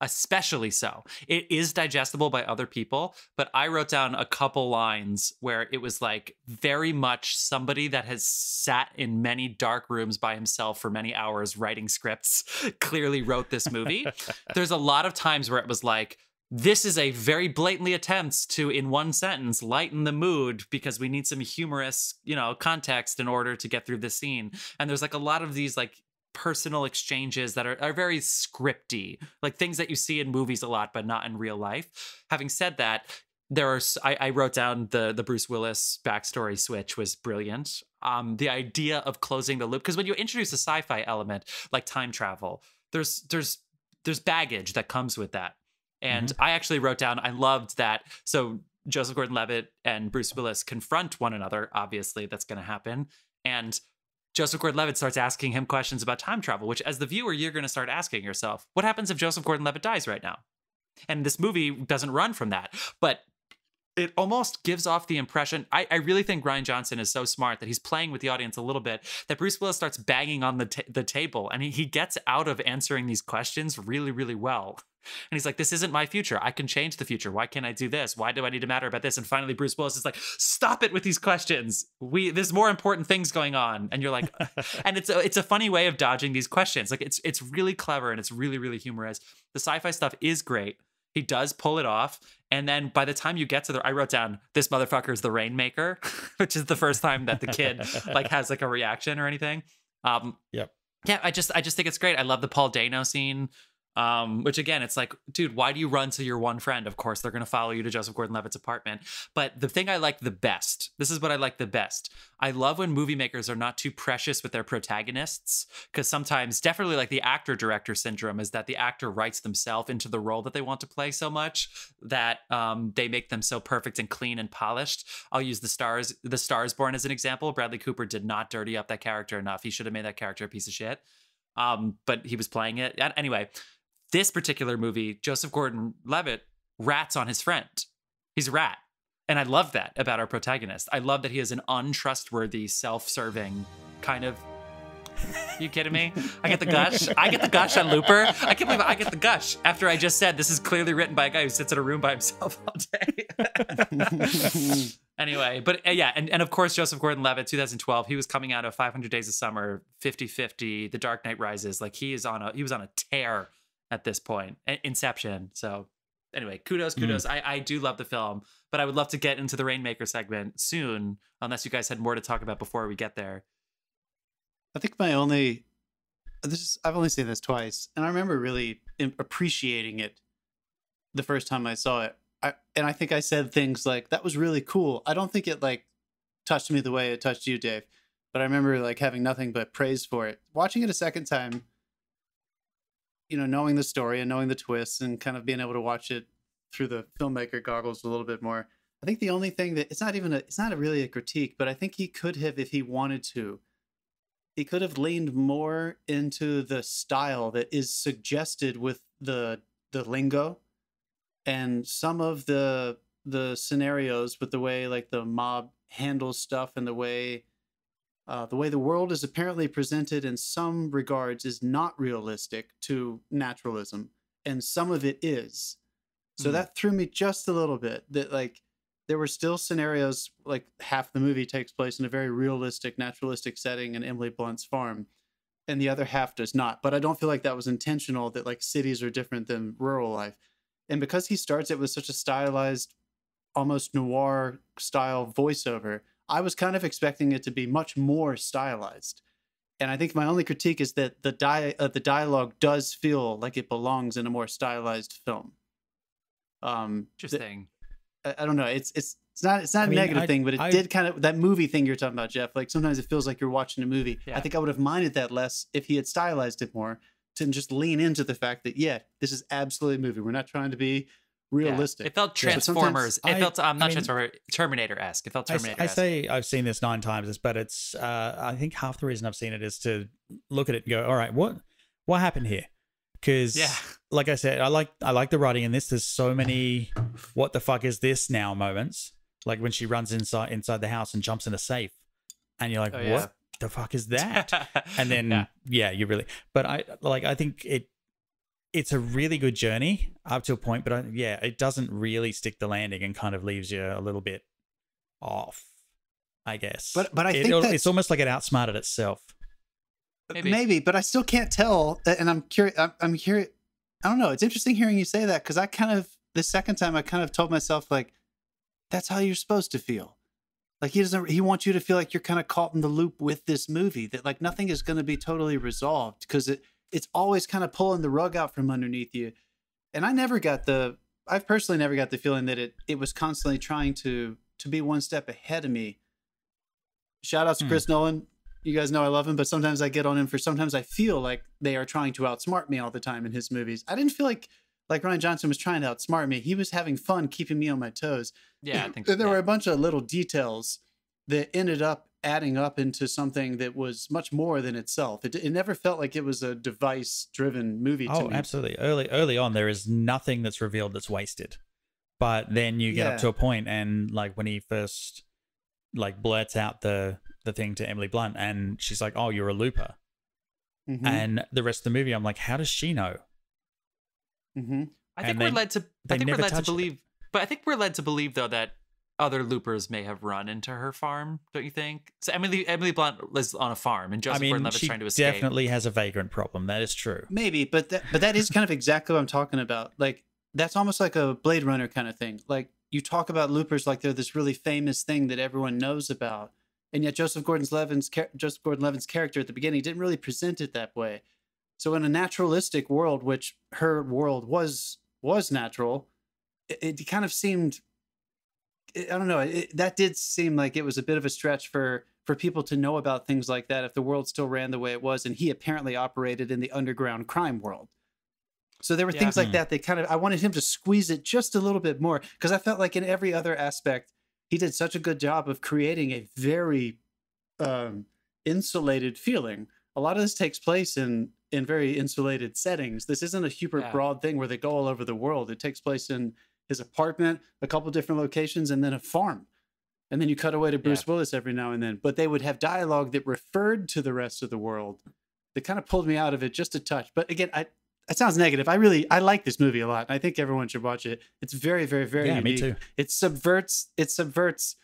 Especially so. It is digestible by other people, but I wrote down a couple lines where it was like very much somebody that has sat in many dark rooms by himself for many hours writing scripts clearly wrote this movie there's a lot of times where it was like this is a very blatantly attempts to in one sentence lighten the mood because we need some humorous you know context in order to get through the scene and there's like a lot of these like personal exchanges that are, are very scripty like things that you see in movies a lot but not in real life having said that there are I wrote down the the bruce willis backstory switch was brilliant um the idea of closing the loop because when you introduce a sci-fi element like time travel there's there's there's baggage that comes with that. And I actually wrote down, I loved that. So Joseph Gordon Levitt and Bruce Willis confront one another. Obviously, that's going to happen. And Joseph Gordon Levitt starts asking him questions about time travel, which, as the viewer, you're going to start asking yourself, what happens if Joseph Gordon Levitt dies right now? And this movie doesn't run from that. But it almost gives off the impression. I, I really think Rian Johnson is so smart that he's playing with the audience a little bit. That Bruce Willis starts banging on the ta- the table, and he, he gets out of answering these questions really, really well. And he's like, "This isn't my future. I can change the future. Why can't I do this? Why do I need to matter about this?" And finally, Bruce Willis is like, "Stop it with these questions. We there's more important things going on." And you're like, and it's a, it's a funny way of dodging these questions. Like it's it's really clever and it's really really humorous. The sci-fi stuff is great. He does pull it off. And then by the time you get to the, I wrote down this motherfucker is the rainmaker, which is the first time that the kid like has like a reaction or anything. Um, Yep. Yeah, I just I just think it's great. I love the Paul Dano scene. Um, which again, it's like, dude, why do you run to your one friend? Of course, they're gonna follow you to Joseph Gordon-Levitt's apartment. But the thing I like the best, this is what I like the best. I love when movie makers are not too precious with their protagonists, because sometimes, definitely like the actor director syndrome is that the actor writes themselves into the role that they want to play so much that um, they make them so perfect and clean and polished. I'll use the stars, the Stars Born as an example. Bradley Cooper did not dirty up that character enough. He should have made that character a piece of shit. Um, but he was playing it anyway this particular movie, Joseph Gordon Levitt rats on his friend. He's a rat. And I love that about our protagonist. I love that he is an untrustworthy, self serving kind of. You kidding me? I get the gush. I get the gush on Looper. I can't believe I get the gush after I just said this is clearly written by a guy who sits in a room by himself all day. anyway, but uh, yeah, and, and of course, Joseph Gordon Levitt, 2012, he was coming out of 500 Days of Summer, 50 50, The Dark Knight Rises. Like he is on a he was on a tear at this point. Inception. So anyway, kudos, kudos. Mm. I, I do love the film, but I would love to get into the Rainmaker segment soon, unless you guys had more to talk about before we get there. I think my only this is, I've only seen this twice, and I remember really appreciating it the first time I saw it. I, and I think I said things like that was really cool. I don't think it like touched me the way it touched you, Dave, but I remember like having nothing but praise for it. Watching it a second time, you know, knowing the story and knowing the twists and kind of being able to watch it through the filmmaker goggles a little bit more. I think the only thing that it's not even a it's not a really a critique, but I think he could have if he wanted to he could have leaned more into the style that is suggested with the the lingo and some of the the scenarios with the way like the mob handles stuff and the way uh, the way the world is apparently presented in some regards is not realistic to naturalism and some of it is so mm. that threw me just a little bit that like there were still scenarios like half the movie takes place in a very realistic, naturalistic setting in Emily Blunt's farm, and the other half does not. But I don't feel like that was intentional. That like cities are different than rural life, and because he starts it with such a stylized, almost noir style voiceover, I was kind of expecting it to be much more stylized. And I think my only critique is that the di- uh, the dialogue does feel like it belongs in a more stylized film. Um, Interesting. Th- I, don't know. It's it's it's not it's not I a mean, negative I, thing, but it I, did kind of that movie thing you're talking about, Jeff. Like sometimes it feels like you're watching a movie. Yeah. I think I would have minded that less if he had stylized it more to just lean into the fact that yeah, this is absolutely a movie. We're not trying to be realistic. Yeah. It felt Transformers. Yeah. it felt I'm not Transformer Terminator esque. It felt Terminator. I, say I've seen this nine times, but it's uh, I think half the reason I've seen it is to look at it and go, all right, what what happened here? because yeah. like I said, I like I like the writing in this. There's so many what the fuck is this now moments. Like when she runs inside inside the house and jumps in a safe, and you're like, oh, what the fuck is that? and then yeah. yeah, you really. But I like I think it it's a really good journey up to a point, but I, yeah, it doesn't really stick the landing and kind of leaves you a little bit off. I guess. But but I it, think it's almost like it outsmarted itself. Maybe. Maybe, but I still can't tell. Uh, and I'm curious. I'm, I'm curious. I don't know. It's interesting hearing you say that because I kind of the second time I kind of told myself like, that's how you're supposed to feel. Like he doesn't. He wants you to feel like you're kind of caught in the loop with this movie. That like nothing is going to be totally resolved because it it's always kind of pulling the rug out from underneath you. And I never got the. I've personally never got the feeling that it it was constantly trying to to be one step ahead of me. Shout out to hmm. Chris Nolan you guys know I love him, but sometimes I get on him for sometimes I feel like they are trying to outsmart me all the time in his movies. I didn't feel like like Rian Johnson was trying to outsmart me. He was having fun keeping me on my toes. Yeah, I think so, there yeah. were a bunch of little details that ended up adding up into something that was much more than itself. It, it never felt like it was a device driven movie. Oh, absolutely. Early early on, there is nothing that's revealed that's wasted. But then you get yeah. up to a point, and like when he first like blurts out the the thing to Emily Blunt, and she's like, "Oh, you're a looper." Mm-hmm. And the rest of the movie, I'm like, "How does she know?" Mm-hmm. I think and we're led to. I think we're led to believe, it. but I think we're led to believe though that other loopers may have run into her farm. Don't you think? So Emily Emily Blunt was on a farm, and Joseph I mean, Gordon-Levitt's trying to escape. Definitely has a vagrant problem. That is true. Maybe, but that, but that is kind of exactly what I'm talking about. Like that's almost like a Blade Runner kind of thing. Like you talk about loopers like they're this really famous thing that everyone knows about, and yet Joseph Gordon-Levitt's Joseph Gordon-Levitt's character at the beginning didn't really present it that way. So in a naturalistic world, which her world was was natural, it, it kind of seemed. I don't know. It, that did seem like it was a bit of a stretch for for people to know about things like that if the world still ran the way it was, and he apparently operated in the underground crime world. So there were yeah. things like mm. that. They kind of I wanted him to squeeze it just a little bit more because I felt like in every other aspect he did such a good job of creating a very um, insulated feeling. A lot of this takes place in in very insulated settings. This isn't a super yeah. broad thing where they go all over the world. It takes place in his apartment, a couple different locations, and then a farm. And then you cut away to Bruce yeah. Willis every now and then. But they would have dialogue that referred to the rest of the world. That kind of pulled me out of it just a touch. But again, I that sounds negative. I really I like this movie a lot. I think everyone should watch it. It's very, very, very yeah, unique. me too. It subverts it subverts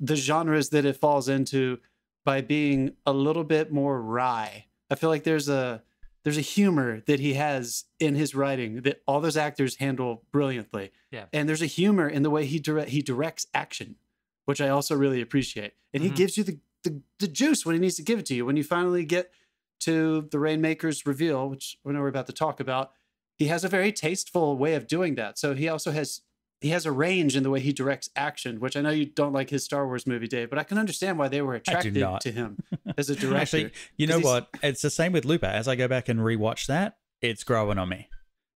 the genres that it falls into by being a little bit more wry. I feel like there's a there's a humor that he has in his writing that all those actors handle brilliantly. Yeah. And there's a humor in the way he direct he directs action, which I also really appreciate. And mm-hmm. he gives you the, the the juice when he needs to give it to you. When you finally get to the Rainmaker's reveal, which we're about to talk about, he has a very tasteful way of doing that. So he also has he has a range in the way he directs action, which I know you don't like his Star Wars movie, Dave, but I can understand why they were attracted to him as a director. Actually, you know what? It's the same with Looper. As I go back and rewatch that, it's growing on me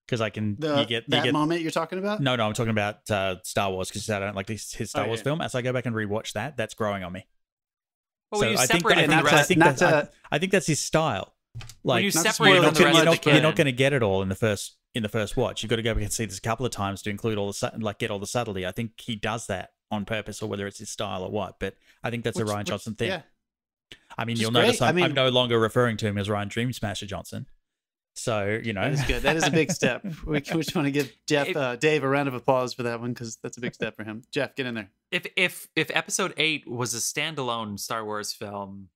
because I can the, you get that you get, moment you're talking about. No, no, I'm talking about uh, Star Wars because I don't like his, his Star oh, Wars yeah. film. As I go back and rewatch that, that's growing on me. Well, so I think, that, I, think, I, think that's, I, I think that's his style. Like you separate you're not, you're not, you're not going to get it all in the first in the first watch. You've got to go back and see this a couple of times to include all the like get all the subtlety. I think he does that on purpose, or whether it's his style or what. But I think that's which, a Rian Johnson thing. Yeah. I mean, you'll notice I'm, I mean, I'm, no longer referring to him as Rian Dream Smasher Johnson. So you know, that is good. That is a big step. we, we just want to give Jeff, uh, Dave, a round of applause for that one because that's a big step for him. Jeff, get in there. If if if Episode Eight was a standalone Star Wars film,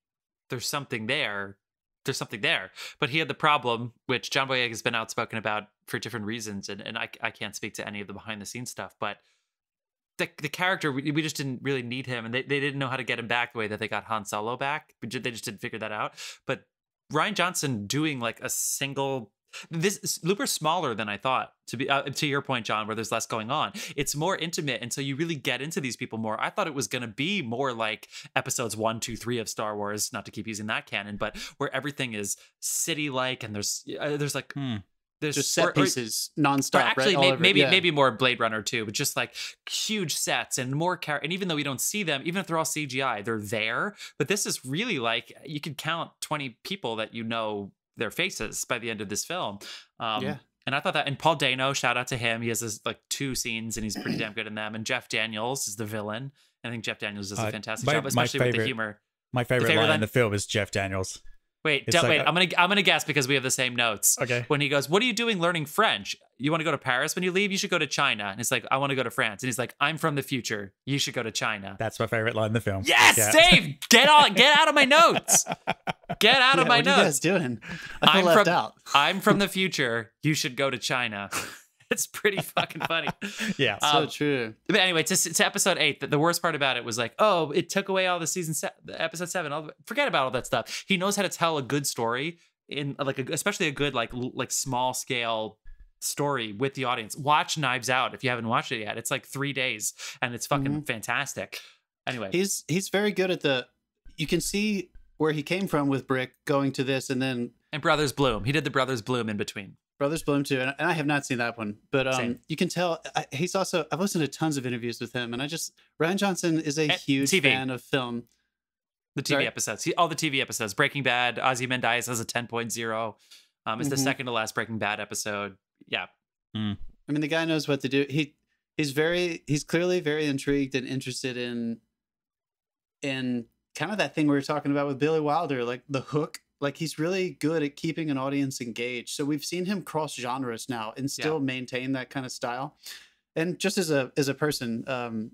there's something there there's something there. But he had the problem, which John Boyega has been outspoken about for different reasons, and, and I, I can't speak to any of the behind the scenes stuff, but the, the character, we, we just didn't really need him, and they, they didn't know how to get him back the way that they got Han Solo back. They just didn't figure that out. But Rian Johnson doing like a single this Looper's smaller than I thought. To be uh, to your point, John, where there's less going on, it's more intimate, and so you really get into these people more. I thought it was going to be more like episodes one, two, three of Star Wars, not to keep using that canon, but where everything is city-like, and there's uh, there's like. Hmm. There's just set or, pieces nonstop. actually, right? maybe maybe, yeah. maybe more Blade Runner too, but just like huge sets and more character. And even though we don't see them, even if they're all CGI, they're there. But this is really like you could count twenty people that you know their faces by the end of this film. Um, yeah. And I thought that, and Paul Dano, shout out to him. He has this, like two scenes, and he's pretty damn good in them. And Jeff Daniels is the villain. I think Jeff Daniels does a fantastic uh, my, job, especially favorite, with the humor. My favorite, favorite line, line in the film is Jeff Daniels. Wait, like wait. i am gonna I'm gonna guess because we have the same notes. Okay. When he goes, "What are you doing learning French? You want to go to Paris when you leave? You should go to China." And it's like, "I want to go to France." And he's like, "I'm from the future. You should go to China." That's my favorite line in the film. Yes, yeah. Dave, get on, get out of my notes. Get out yeah, of my what notes. What are you guys doing? I feel am left from, out. I'm from the future. You should go to China. it's pretty fucking funny. yeah, um, so true. But anyway, to, to episode eight, the, the, worst part about it was like, oh, it took away all the season, se- episode seven. All, forget about all that stuff. He knows how to tell a good story in like, a, especially a good like like small scale story with the audience. Watch Knives Out if you haven't watched it yet. It's like three days and it's fucking mm-hmm. fantastic. Anyway, he's he's very good at the. You can see where he came from with Brick going to this, and then and Brothers Bloom. He did the Brothers Bloom in between. Brothers Bloom too, and, I have not seen that one, but um, you can tell I, he's also. I've listened to tons of interviews with him, and I just Rian Johnson is a huge TV. fan of film. The TV Sorry? episodes, all the TV episodes. Breaking Bad, Ozymandias has a 10.0. Um, it's mm-hmm. the second to last Breaking Bad episode. Yeah. Mm. I mean, the guy knows what to do. He he's very he's clearly very intrigued and interested in in kind of that thing we were talking about with Billy Wilder, like the hook like he's really good at keeping an audience engaged. So we've seen him cross genres now and still yeah. maintain that kind of style. And just as a as a person, um,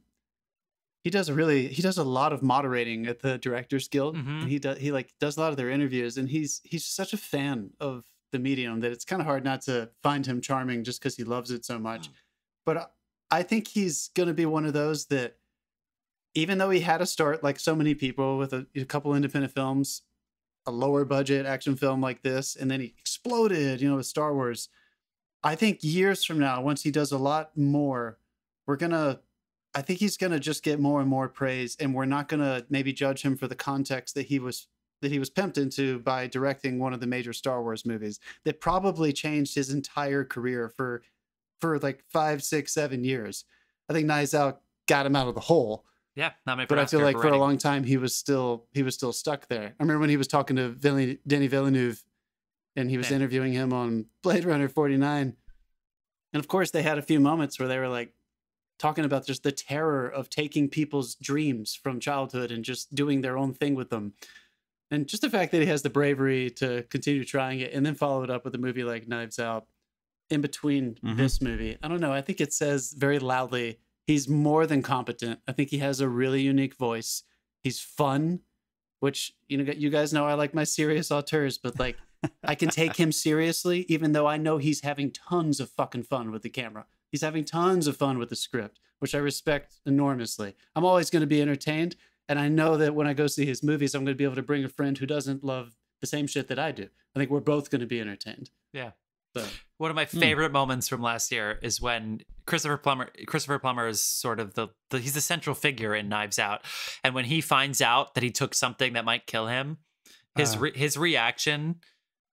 he does a really he does a lot of moderating at the Directors Guild. Mm-hmm. And he does he like does a lot of their interviews, and he's he's such a fan of the medium that it's kind of hard not to find him charming just because he loves it so much. but I think he's going to be one of those that, even though he had a start like so many people with a, a couple independent films, a lower budget action film like this, and then he exploded, you know, with Star Wars. I think years from now, once he does a lot more, we're gonna. I think he's gonna just get more and more praise, and we're not gonna maybe judge him for the context that he was that he was pimped into by directing one of the major Star Wars movies that probably changed his entire career for for like five, six, seven years. I think Knives Out got him out of the hole. Yeah, not many. But I feel like for a long time he was still he was still stuck there. I remember when he was talking to Villeneuve, Denis Villeneuve, and he was Yeah. interviewing him on Blade Runner forty nine, and of course they had a few moments where they were like talking about just the terror of taking people's dreams from childhood and just doing their own thing with them. And just the fact that he has the bravery to continue trying it and then follow it up with a movie like Knives Out in between Mhm. this movie. I don't know. I think it says very loudly he's more than competent. I think he has a really unique voice. He's fun, which you know you guys know I like my serious auteurs, but like I can take him seriously even though I know he's having tons of fucking fun with the camera. He's having tons of fun with the script, which I respect enormously. I'm always going to be entertained, and I know that when I go see his movies, I'm going to be able to bring a friend who doesn't love the same shit that I do. I think we're both going to be entertained. Yeah. So One of my Hmm. favorite moments from last year is when Christopher Plummer Christopher Plummer is sort of the, the he's the central figure in Knives Out. And when he finds out that he took something that might kill him, his Uh. re- his reaction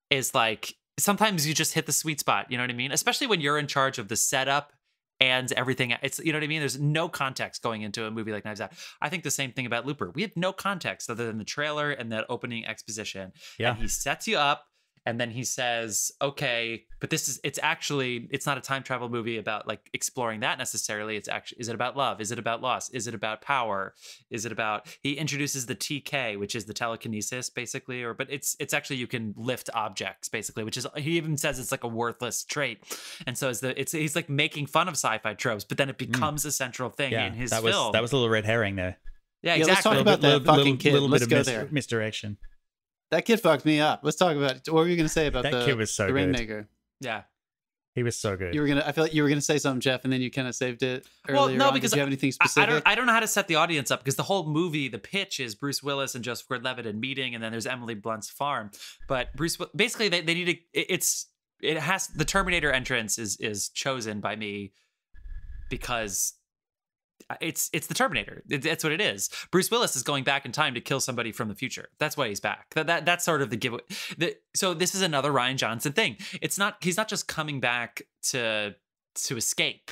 is like sometimes you just hit the sweet spot, you know what I mean? Especially when you're in charge of the setup and everything. It's you know what I mean? There's no context going into a movie like Knives Out. I think the same thing about Looper. We have no context other than the trailer and that opening exposition Yeah. and he sets you up and then he says okay but this is it's actually it's not a time travel movie about like exploring that necessarily it's actually is it about love is it about loss is it about power is it about he introduces the tk which is the telekinesis basically or but it's it's actually you can lift objects basically which is he even says it's like a worthless trait and so is the it's he's like making fun of sci-fi tropes but then it mm. becomes a central thing yeah, in his that was film that was a little red herring there. yeah Yeah, let's talk about that fucking kid. Let's bit go of mis- there. misdirection. That kid fucked me up. Let's talk about it. what were you going to say about That the, kid was so the good. Rainmaker? yeah He was so good. You were gonna. I feel like you were gonna say something, Jeff, and then you kind of saved it. Well, no, on. because Did you have anything I- specific? I, don't I don't know how to set the audience up because the whole movie, the pitch is Bruce Willis and Joseph Gordon-Levitt in meeting, and then there's Emily Blunt's farm. But Bruce, basically, they, they need to. it- It's it has the Terminator entrance is is chosen by me because it's it's the Terminator. It- That's what it is. Bruce Willis is going back in time to kill somebody from the future. That's why he's back. That, that that's sort of the giveaway. The, so this is another Rian Johnson thing. It's not he's not just coming back to to escape.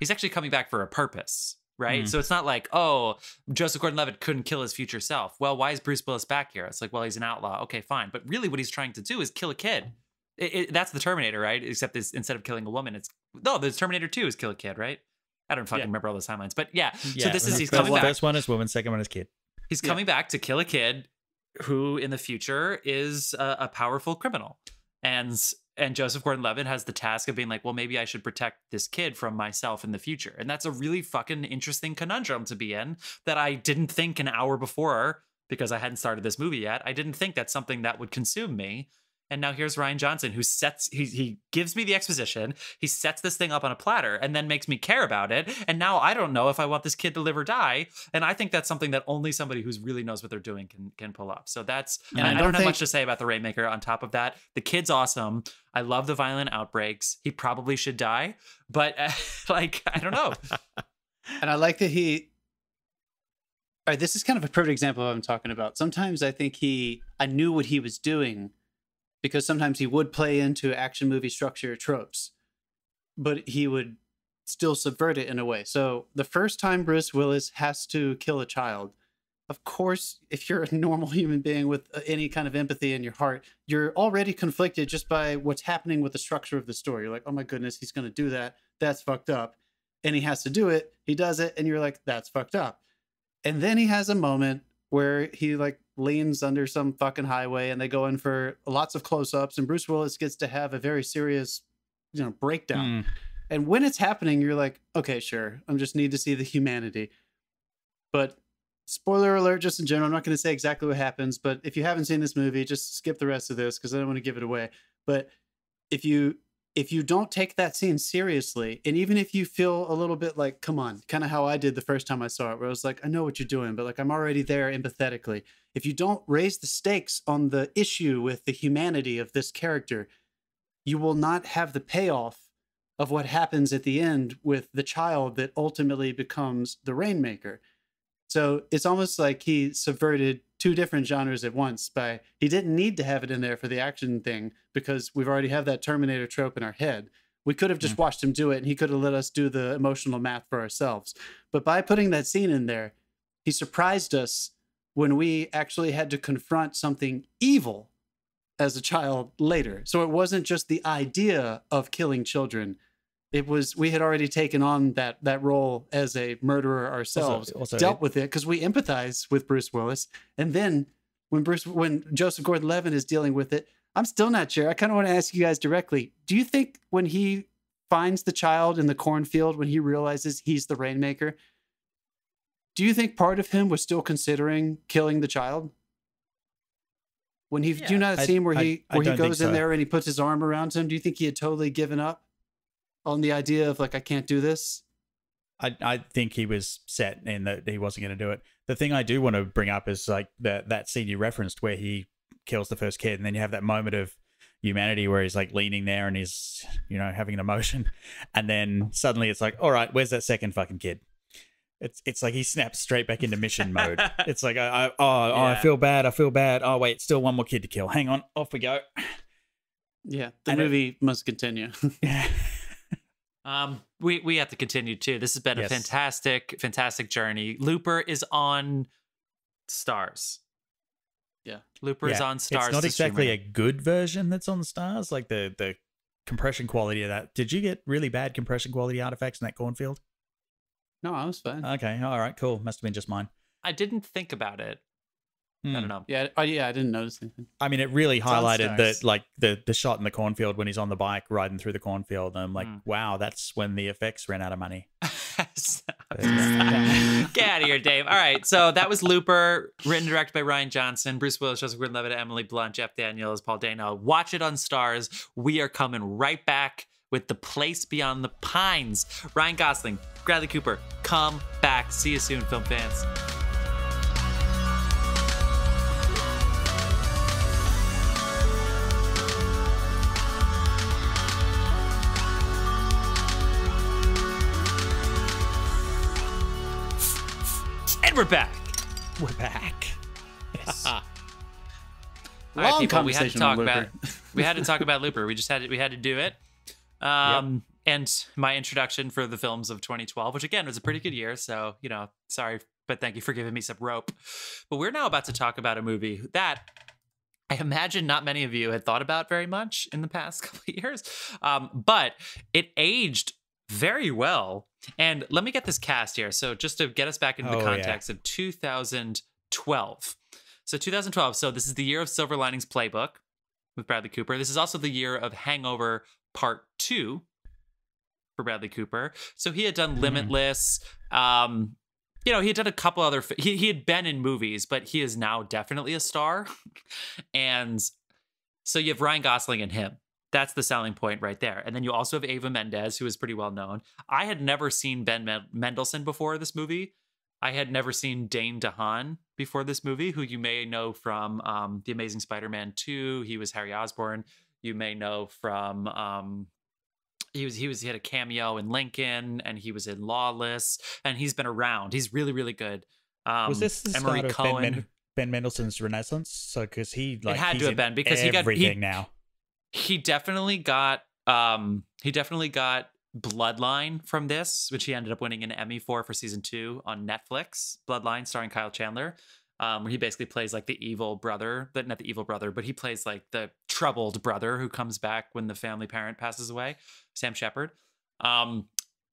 He's actually coming back for a purpose, right? Mhm. So it's not like oh Joseph Gordon-Levitt couldn't kill his future self. Well, why is Bruce Willis back here? It's like well he's an outlaw. Okay, fine. But really, what he's trying to do is kill a kid. It, it, that's the Terminator, right? Except this, instead of killing a woman, it's no. The Terminator Two is kill a kid, right? I don't fucking Yeah. remember all those timelines, but yeah. Yeah, so this is he's first, coming back. First one is woman, second one is kid. He's Yeah. coming back to kill a kid who, in the future, is a, a powerful criminal, and and Joseph Gordon-Levitt has the task of being like, well, maybe I should protect this kid from myself in the future, and that's a really fucking interesting conundrum to be in that I didn't think an hour before because I hadn't started this movie yet. I didn't think that's something that would consume me. And now here's Rian Johnson who sets he he gives me the exposition, he sets this thing up on a platter and then makes me care about it. And now I don't know if I want this kid to live or die. And I think that's something that only somebody who's really knows what they're doing can can pull up. So that's and And I I, don't don't have much to say about the Rainmaker on top of that. The kid's awesome. I love the violent outbreaks. He probably should die, but uh, like I don't know. and I like that he. All right, this is kind of a perfect example of what I'm talking about. Sometimes I think he, I knew what he was doing, because sometimes he would play into action movie structure tropes, but he would still subvert it in a way. So the first time Bruce Willis has to kill a child, of course, if you're a normal human being with any kind of empathy in your heart, you're already conflicted just by what's happening with the structure of the story. You're like, oh my goodness, he's going to do that. That's fucked up. And he has to do it. He does it. And you're like, that's fucked up. And then he has a moment where he like leans under some fucking highway and they go in for lots of close ups. And Bruce Willis gets to have a very serious, you know, breakdown. Mm. And when it's happening, you're like, okay, sure. I just need to see the humanity. But spoiler alert, just in general, I'm not going to say exactly what happens. But if you haven't seen this movie, just skip the rest of this because I don't want to give it away. But if you if you don't take that scene seriously, and even if you feel a little bit like, come on, kind of how I did the first time I saw it, where I was like, I know what you're doing, but like I'm already there empathetically. If you don't raise the stakes on the issue with the humanity of this character, you will not have the payoff of what happens at the end with the child that ultimately becomes the rainmaker. So it's almost like he subverted two different genres at once by he didn't need to have it in there for the action thing because we've already have that Terminator trope in our head. We could have just mm. watched him do it and he could have let us do the emotional math for ourselves. But by putting that scene in there, he surprised us when we actually had to confront something evil as a child later. So it wasn't just the idea of killing children, it was we had already taken on that that role as a murderer ourselves, also, also dealt it, with it because we empathize with Bruce Willis, and then when Bruce when Joseph Gordon-Levitt is dealing with it, I'm still not sure. I kind of want to ask you guys directly: Do you think when he finds the child in the cornfield, when he realizes he's the rainmaker, do you think part of him was still considering killing the child? When he yeah. do you not see him where he I, I where he goes so. in there and he puts his arm around him? Do you think he had totally given up? On the idea of like I can't do this? I I think he was set and that he wasn't going to do it. The thing I do want to bring up is like that that scene you referenced where he kills the first kid, and then you have that moment of humanity where he's like leaning there and he's you know having an emotion, and then suddenly it's like, all right, where's that second fucking kid? It's it's like he snaps straight back into mission mode. it's like I, I oh, yeah. oh I feel bad, I feel bad. Oh wait, still one more kid to kill. Hang on, off we go. Yeah, the and movie it, must continue. yeah. Um, we we have to continue too. This has been yes. a fantastic, fantastic journey. Looper is on Starz. Yeah, Looper yeah. is on Starz. It's not exactly a good version that's on Starz. Like the the compression quality of that. Did you get really bad compression quality artifacts in that cornfield? No, I was fine. Okay, all right, cool. Must have been just mine. I didn't think about it. I don't hmm. know. Yeah, oh, yeah, I didn't notice anything. I mean, it really highlighted that, like the the shot in the cornfield when he's on the bike riding through the cornfield. And I'm like, mm. wow, that's when the effects ran out of money. Get out of here, Dave. All right, so that was Looper, written directed by Rian Johnson, Bruce Willis, Joseph Gordon-Levitt, Emily Blunt, Jeff Daniels, Paul Dano. Watch it on Starz. We are coming right back with The Place Beyond the Pines. Ryan Gosling, Bradley Cooper, come back. See you soon, film fans. We're back. We're back. Yes. All right, people. We had to talk about. we had to talk about Looper. We just had to, we had to do it. Um, yep. and my introduction for the films of 2012, which again was a pretty good year. So you know, sorry, but thank you for giving me some rope. But we're now about to talk about a movie that I imagine not many of you had thought about very much in the past couple of years. Um, but it aged very well. And let me get this cast here. So just to get us back into oh, the context yeah. of 2012. So 2012. So this is the year of Silver Linings Playbook with Bradley Cooper. This is also the year of Hangover Part Two for Bradley Cooper. So he had done mm-hmm. Limitless. Um, you know, he had done a couple other. He he had been in movies, but he is now definitely a star. and so you have Ryan Gosling and him. That's the selling point right there. And then you also have Eva Mendes, who is pretty well known. I had never seen Ben Mendelsohn before this movie. I had never seen Dane DeHaan before this movie, who you may know from um, The Amazing Spider-Man 2. He was Harry Osborn. You may know from um, he was he was he had a cameo in Lincoln, and he was in Lawless, and he's been around. He's really really good. Um, was this the Emory start Cohen? Ben, Men- ben Mendelsohn's renaissance? So because he like it had to have been because he got he, now he definitely got um he definitely got Bloodline from this, which he ended up winning an Emmy for for season two on Netflix. Bloodline, starring Kyle Chandler, um, where he basically plays like the evil brother, but not the evil brother, but he plays like the troubled brother who comes back when the family parent passes away, Sam Shepard. Um,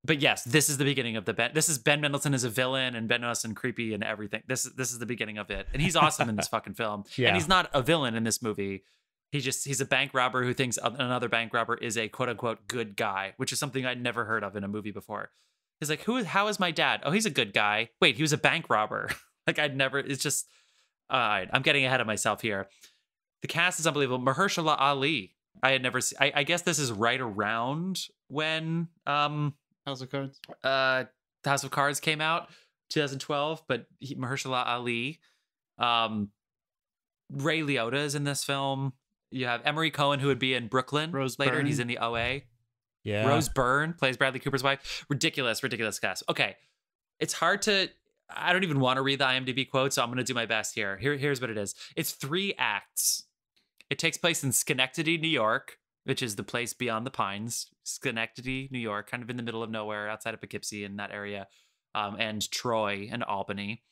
but yes, this is the beginning of the Ben. This is Ben Mendelsohn as a villain and Ben Mendelsohn creepy and everything. This is this is the beginning of it, and he's awesome in this fucking film. Yeah. And he's not a villain in this movie he just he's a bank robber who thinks another bank robber is a quote unquote good guy, which is something I'd never heard of in a movie before. He's like, who? How is my dad? Oh, he's a good guy. Wait, he was a bank robber. like I'd never. It's just. All right, I'm getting ahead of myself here. The cast is unbelievable. Mahershala Ali I had never seen. I, I guess this is right around when um House of Cards. uh House of Cards came out, 2012. But he, Mahershala Ali, um, Ray Liotta is in this film. You have Emory Cohen, who would be in Brooklyn Rose later, and he's in the OA. Yeah. Rose Byrne plays Bradley Cooper's wife. Ridiculous, ridiculous cast. Okay, it's hard to. I don't even want to read the IMDb quote, so I'm going to do my best here. Here, here's what it is. It's three acts. It takes place in Schenectady, New York, which is the place beyond the pines. Schenectady, New York, kind of in the middle of nowhere, outside of Poughkeepsie in that area, um, and Troy and Albany.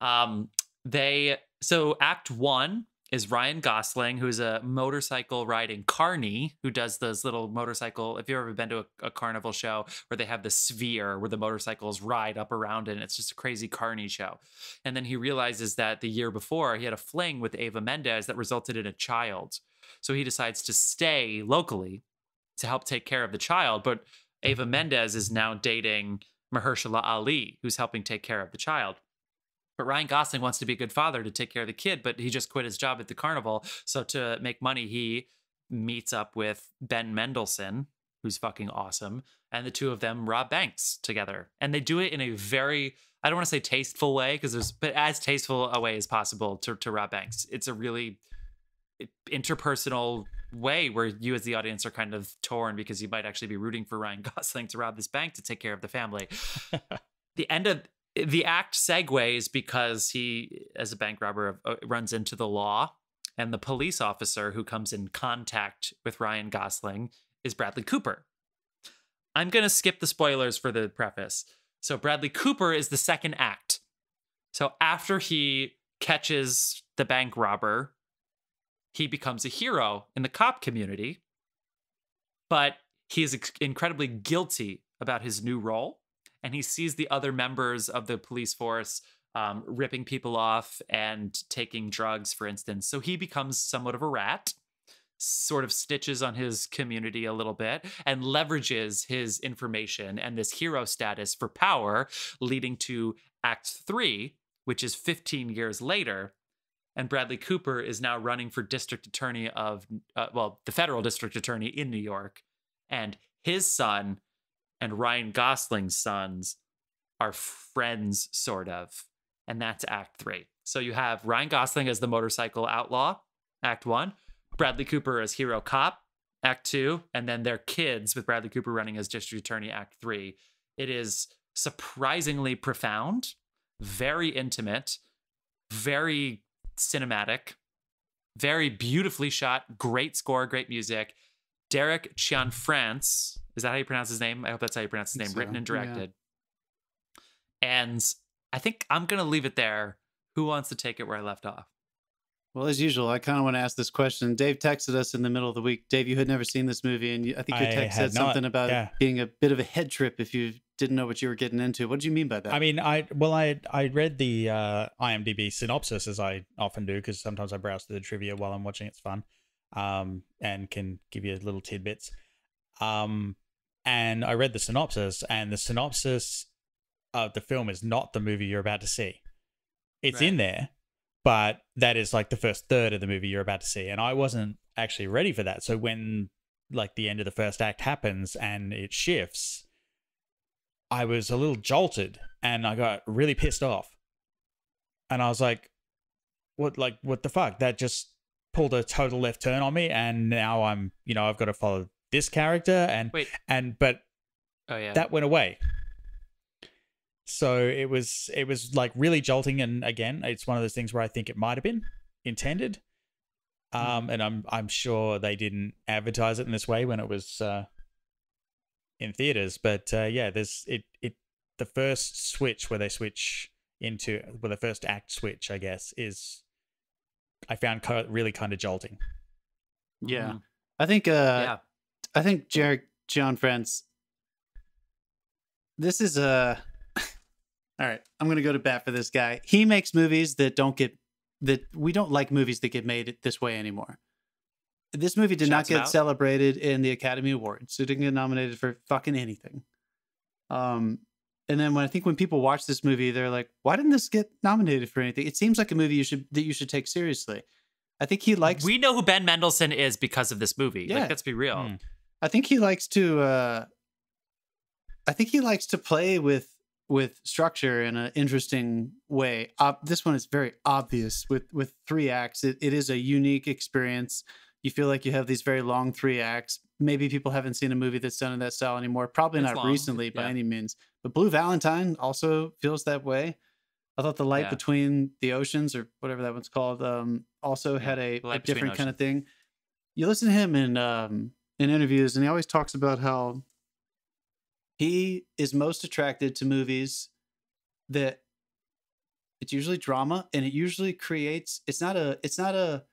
Um, they so Act One is Ryan Gosling, who's a motorcycle riding carney, who does those little motorcycle. If you've ever been to a, a carnival show where they have the sphere where the motorcycles ride up around it, and it's just a crazy carney show. And then he realizes that the year before he had a fling with Eva Mendes that resulted in a child. So he decides to stay locally to help take care of the child. But Eva mm-hmm. Mendes is now dating Mahershala Ali, who's helping take care of the child. But Ryan Gosling wants to be a good father to take care of the kid, but he just quit his job at the carnival. So to make money, he meets up with Ben Mendelsohn, who's fucking awesome, and the two of them rob banks together. And they do it in a very I don't want to say tasteful way because there's but as tasteful a way as possible to to rob banks. It's a really interpersonal way where you as the audience are kind of torn because you might actually be rooting for Ryan Gosling to rob this bank to take care of the family. the end of the act segues because he, as a bank robber, uh, runs into the law, and the police officer who comes in contact with Ryan Gosling is Bradley Cooper. I'm going to skip the spoilers for the preface. So, Bradley Cooper is the second act. So, after he catches the bank robber, he becomes a hero in the cop community, but he is incredibly guilty about his new role and he sees the other members of the police force um, ripping people off and taking drugs, for instance. So he becomes somewhat of a rat, sort of stitches on his community a little bit, and leverages his information and this hero status for power, leading to Act Three, which is 15 years later. And Bradley Cooper is now running for district attorney of, uh, well, the federal district attorney in New York. And his son and Ryan Gosling's sons are friends, sort of. And that's Act Three. So you have Ryan Gosling as the motorcycle outlaw, Act One, Bradley Cooper as hero cop, Act Two, and then their kids with Bradley Cooper running as district attorney, Act Three. It is surprisingly profound, very intimate, very cinematic, very beautifully shot, great score, great music. Derek Cianfrance, is that how you pronounce his name? I hope that's how you pronounce his name. So, Written and yeah. directed. And I think I'm gonna leave it there. Who wants to take it where I left off? Well, as usual, I kind of want to ask this question. Dave texted us in the middle of the week. Dave, you had never seen this movie, and you, I think your I text had said something about yeah. it being a bit of a head trip if you didn't know what you were getting into. What did you mean by that? I mean, I well, I I read the uh, IMDb synopsis as I often do because sometimes I browse through the trivia while I'm watching. It's fun, um, and can give you little tidbits. Um, and I read the synopsis, and the synopsis of the film is not the movie you're about to see. It's in there, but that is like the first third of the movie you're about to see, and I wasn't actually ready for that. So when like the end of the first act happens and it shifts, I was a little jolted and I got really pissed off. And I was like, what like what the fuck? That just pulled a total left turn on me and now I'm, you know, I've got to follow this character and Wait. and but Oh yeah. that went away. So it was it was like really jolting and again, it's one of those things where I think it might have been intended. Um and I'm I'm sure they didn't advertise it in this way when it was uh in theaters, but uh yeah, there's it it the first switch where they switch into well the first act switch, I guess, is I found really kind of jolting. yeah, Mhm. I think. Uh, yeah. I think Jarek John France. This is a. All right, I'm gonna go to bat for this guy. He makes movies that don't get that we don't like movies that get made this way anymore. This movie did not Shouts him get out. celebrated in the Academy Awards. It didn't get nominated for fucking anything. Um, and then when I think when people watch this movie, they're like, "Why didn't this get nominated for anything?" It seems like a movie you should that you should take seriously. I think he likes. We know who Ben Mendelsohn is because of this movie. Yeah. Like, let's be real. Mm. I think he likes to. uh I think he likes to play with with structure in an interesting way. Uh, this one is very obvious with with three acts. It, it is a unique experience. You feel like you have these very long three acts. Maybe people haven't seen a movie that's done in that style anymore. Probably It's not long, recently by yeah. any means. But Blue Valentine also feels that way. I thought the light Yeah. between the oceans, or whatever that one's called, um, also Yeah, had a, a different kind of thing. You listen to him in um, in interviews, and he always talks about how he is most attracted to movies that it's usually drama, and it usually creates. It's not a. It's not a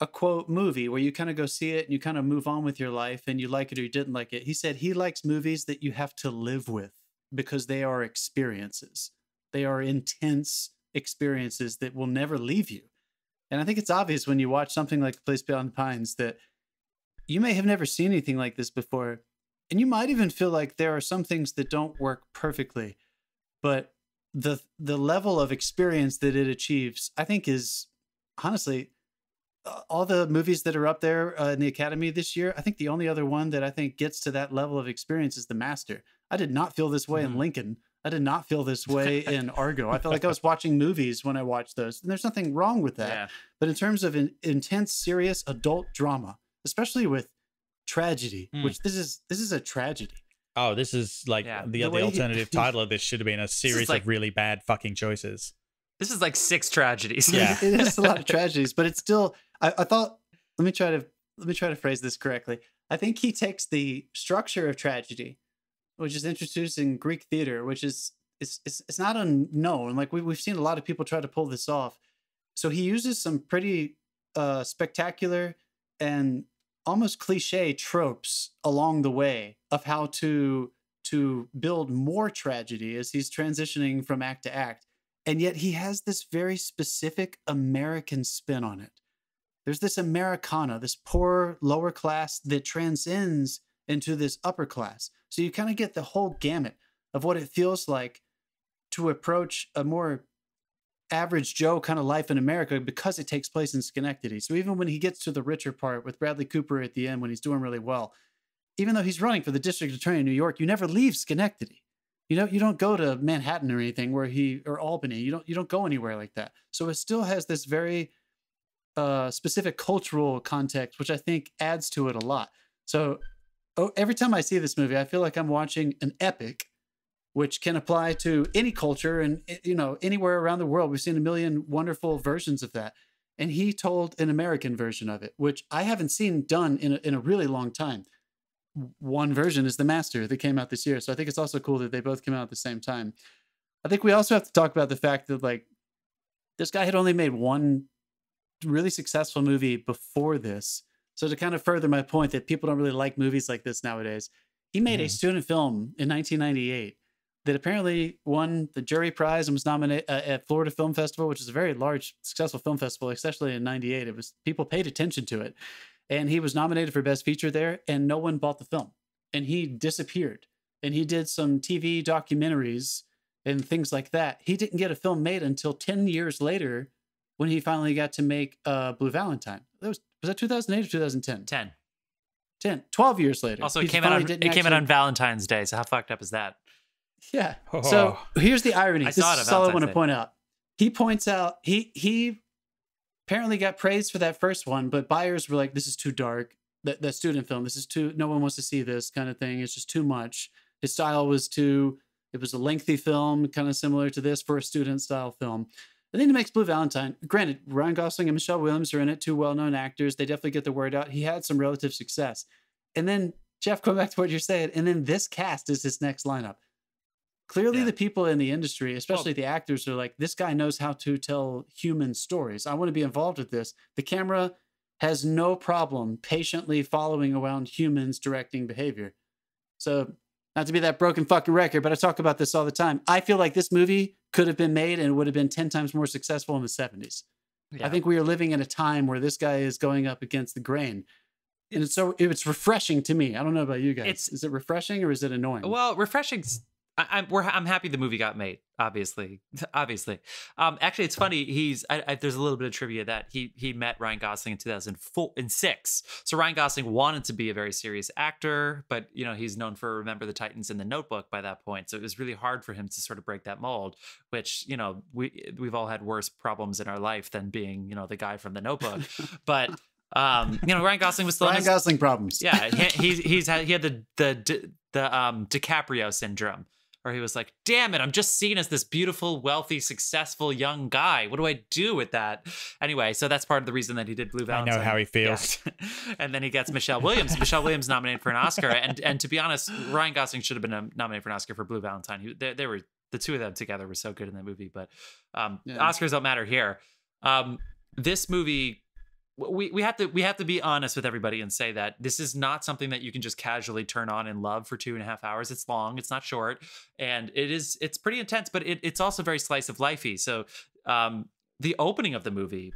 a quote movie where you kind of go see it and you kind of move on with your life and you like it or you didn't like it. He said he likes movies that you have to live with because they are experiences. They are intense experiences that will never leave you. And I think it's obvious when you watch something like Place Beyond the Pines that you may have never seen anything like this before. And you might even feel like there are some things that don't work perfectly. But the the level of experience that it achieves, I think is honestly all the movies that are up there uh, in the academy this year i think the only other one that i think gets to that level of experience is the master i did not feel this way Mhm. in lincoln i did not feel this way in argo i felt like i was watching movies when i watched those and there's nothing wrong with that Yeah. but in terms of an intense serious adult drama especially with tragedy Mm. which this is this is a tragedy Oh, this is like Yeah. the, The the, way he- alternative title of this should have been a series like- of really bad fucking choices. This is like six tragedies. Yeah. it is a lot of tragedies, but it's still. I, I thought. Let me try to let me try to phrase this correctly. I think he takes the structure of tragedy, which is introduced in Greek theater, which is it's it's, it's not unknown. Like we we've seen a lot of people try to pull this off. So he uses some pretty uh, spectacular and almost cliche tropes along the way of how to to build more tragedy as he's transitioning from act to act and yet he has this very specific American spin on it. There's this Americana, this poor lower class that transcends into this upper class. So you kind of get the whole gamut of what it feels like to approach a more average Joe kind of life in America because it takes place in Schenectady. So even when he gets to the richer part with Bradley Cooper at the end, when he's doing really well, even though he's running for the district attorney in New York, you never leave Schenectady. You know, you don't go to Manhattan or anything where he or Albany. You don't you don't go anywhere like that. So it still has this very uh, specific cultural context, which I think adds to it a lot. So oh, every time I see this movie, I feel like I'm watching an epic, which can apply to any culture and eh, you know anywhere around the world. We've seen a million wonderful versions of that, and he told an American version of it, which I haven't seen done in a, in a really long time one version is the master that came out this year. So I think it's also cool that they both came out at the same time. I think we also have to talk about the fact that like this guy had only made one really successful movie before this. So to kind of further my point that people don't really like movies like this nowadays, he made a student film in 1998 that apparently won the jury prize and was nominated uh, at Florida Film Festival, which is a very large, successful film festival, especially in '98. It was people paid attention to it, and he was nominated for Best Feature there, and no one bought the film, and he disappeared. And he did some TV documentaries and things like that. He didn't get a film made until 10 years later when he finally got to make uh, Blue Valentine. That was was that 2008 or 2010? 10. 10, 12 years later. Also, it came out on, it came out on Valentine's Day. So how fucked up is that? Yeah. So oh. here's the irony. I this saw it is all I want to point out. He points out he he apparently got praised for that first one, but buyers were like, "This is too dark. That that student film. This is too. No one wants to see this kind of thing. It's just too much. His style was too. It was a lengthy film, kind of similar to this for a student style film. And then he makes Blue Valentine. Granted, Ryan Gosling and Michelle Williams are in it, two well known actors. They definitely get the word out. He had some relative success. And then, Jeff, going back to what you're saying, and then this cast is his next lineup. Clearly, Yeah. the people in the industry, especially the actors, are like, this guy knows how to tell human stories. I want to be involved with this. The camera has no problem patiently following around humans directing behavior. So, not to be that broken fucking record, but I talk about this all the time. I feel like this movie could have been made and would have been 10 times more successful in the 70s. Yeah. I think we are living in a time where this guy is going up against the grain. And it's so it's refreshing to me. I don't know about you guys. Is it refreshing or is it annoying? Well, refreshing. I, I'm we're I'm happy the movie got made. Obviously, obviously. Um, actually, it's funny. He's I, I, there's a little bit of trivia that he he met Ryan Gosling in 2004 in six. So Ryan Gosling wanted to be a very serious actor, but you know he's known for Remember the Titans and The Notebook by that point. So it was really hard for him to sort of break that mold. Which you know we we've all had worse problems in our life than being you know the guy from The Notebook, but. Um, you know, Ryan Gosling was still Ryan his, Gosling problems. yeah, he, he's he's had he had the the the um DiCaprio syndrome, where he was like, "Damn it, I'm just seen as this beautiful, wealthy, successful young guy. What do I do with that?" Anyway, so that's part of the reason that he did Blue Valentine. I Valentine. know how he feels. Yeah. and then he gets Michelle Williams. Michelle Williams nominated for an Oscar, and and to be honest, Ryan Gosling should have been um, nominated for an Oscar for Blue Valentine. He, they, they were the two of them together were so good in that movie, but um, Yeah. Oscars don't matter here. Um, this movie we, we have to we have to be honest with everybody and say that this is not something that you can just casually turn on and love for two and a half hours. It's long, it's not short, and it is it's pretty intense, but it, it's also very slice of lifey. So um, the opening of the movie.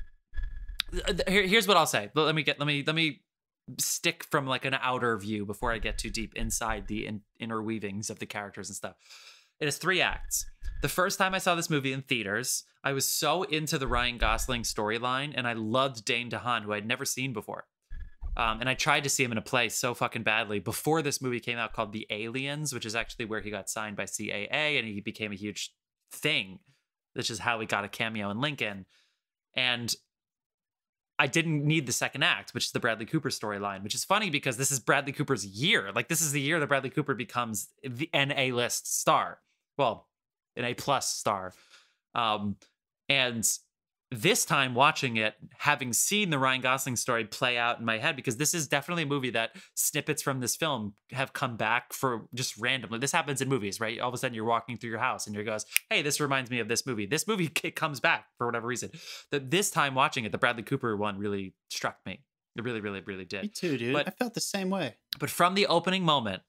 Here, here's what I'll say. Let me get let me let me stick from like an outer view before I get too deep inside the in, interweavings of the characters and stuff. It has three acts. The first time I saw this movie in theaters, I was so into the Ryan Gosling storyline, and I loved Dane DeHaan, who I'd never seen before. Um, and I tried to see him in a play so fucking badly before this movie came out called The Aliens, which is actually where he got signed by CAA and he became a huge thing, which is how he got a cameo in Lincoln. And I didn't need the second act, which is the Bradley Cooper storyline, which is funny because this is Bradley Cooper's year. Like this is the year that Bradley Cooper becomes the, an A list star. Well, an A plus star. Um, and this time watching it, having seen the Ryan Gosling story play out in my head, because this is definitely a movie that snippets from this film have come back for just randomly. This happens in movies, right? All of a sudden you're walking through your house and you goes, hey, this reminds me of this movie. This movie it comes back for whatever reason. That this time watching it, the Bradley Cooper one really struck me. It really, really, really did. Me too, dude. But- I felt the same way. But from the opening moment,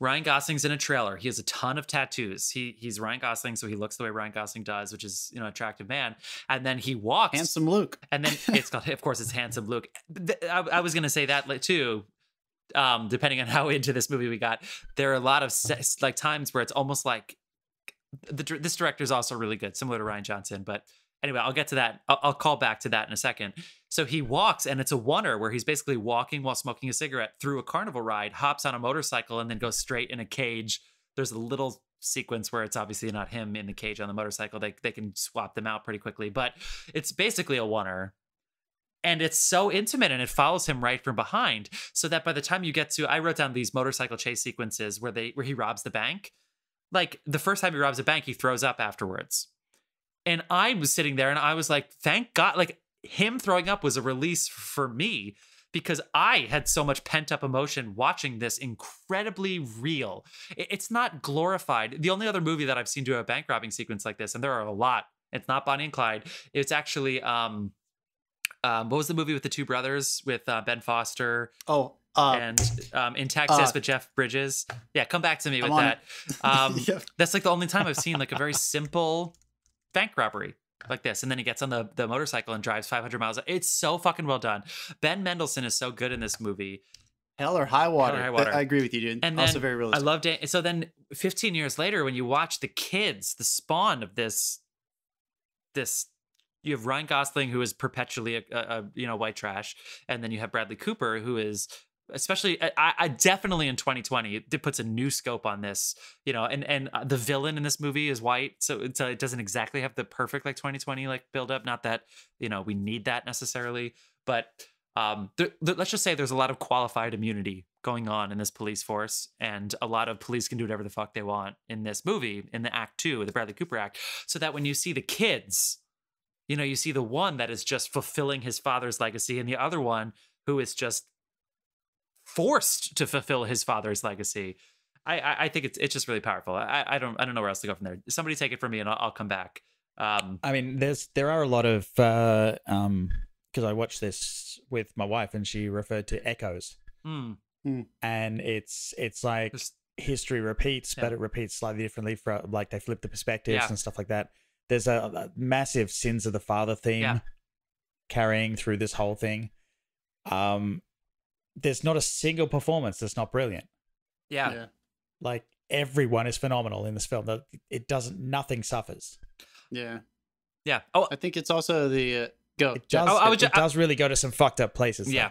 Ryan Gosling's in a trailer. He has a ton of tattoos. He he's Ryan Gosling, so he looks the way Ryan Gosling does, which is you know attractive man. And then he walks, Handsome Luke. and then it's called, of course, it's handsome Luke. I, I was gonna say that too. Um, depending on how into this movie we got, there are a lot of like times where it's almost like the this director is also really good, similar to Rian Johnson. But anyway, I'll get to that. I'll, I'll call back to that in a second. So he walks, and it's a oneer where he's basically walking while smoking a cigarette through a carnival ride, hops on a motorcycle, and then goes straight in a cage. There's a little sequence where it's obviously not him in the cage on the motorcycle. They they can swap them out pretty quickly, but it's basically a oneer. And it's so intimate and it follows him right from behind. So that by the time you get to I wrote down these motorcycle chase sequences where they where he robs the bank. Like the first time he robs a bank, he throws up afterwards. And I was sitting there and I was like, thank God, like him throwing up was a release for me because I had so much pent up emotion watching this incredibly real. It's not glorified. The only other movie that I've seen do a bank robbing sequence like this, and there are a lot, it's not Bonnie and Clyde. It's actually, um, um, what was the movie with the two brothers with uh, Ben Foster Oh, uh, and um, in Texas uh, with Jeff Bridges? Yeah, come back to me with that. Um, yeah. that's like the only time I've seen like a very simple bank robbery like this. And then he gets on the, the motorcycle and drives 500 miles. It's so fucking well done. Ben Mendelsohn is so good in this movie. Hell or high water. High Water. I agree with you, dude. And also then very realistic. I loved it. So then 15 years later, when you watch the kids, the spawn of this, this, you have Ryan Gosling, who is perpetually a, a, a you know white trash, and then you have Bradley Cooper, who is especially I, I definitely in 2020 it puts a new scope on this you know and and uh, the villain in this movie is white so uh, it doesn't exactly have the perfect like 2020 like build up not that you know we need that necessarily but um let's just say there's a lot of qualified immunity going on in this police force and a lot of police can do whatever the fuck they want in this movie in the act 2 the Bradley Cooper act so that when you see the kids you know you see the one that is just fulfilling his father's legacy and the other one who is just forced to fulfill his father's legacy. I, I, I think it's it's just really powerful. I, I don't I don't know where else to go from there. Somebody take it from me and I'll, I'll come back. Um, I mean, there's there are a lot of uh, um because I watched this with my wife and she referred to echoes, hmm, and it's it's like just- history repeats, Yeah. but it repeats slightly differently. For like they flip the perspectives Yeah. and stuff like that. There's a, a massive sins of the father theme Yeah. carrying through this whole thing. Um, there's not a single performance that's not brilliant. yeah, Like everyone is phenomenal in this film. That it doesn't nothing suffers. Yeah. Yeah. Oh, I think it's also the uh, go. It does. Oh, I it, would ju- it does really go to some fucked up places. though. Yeah.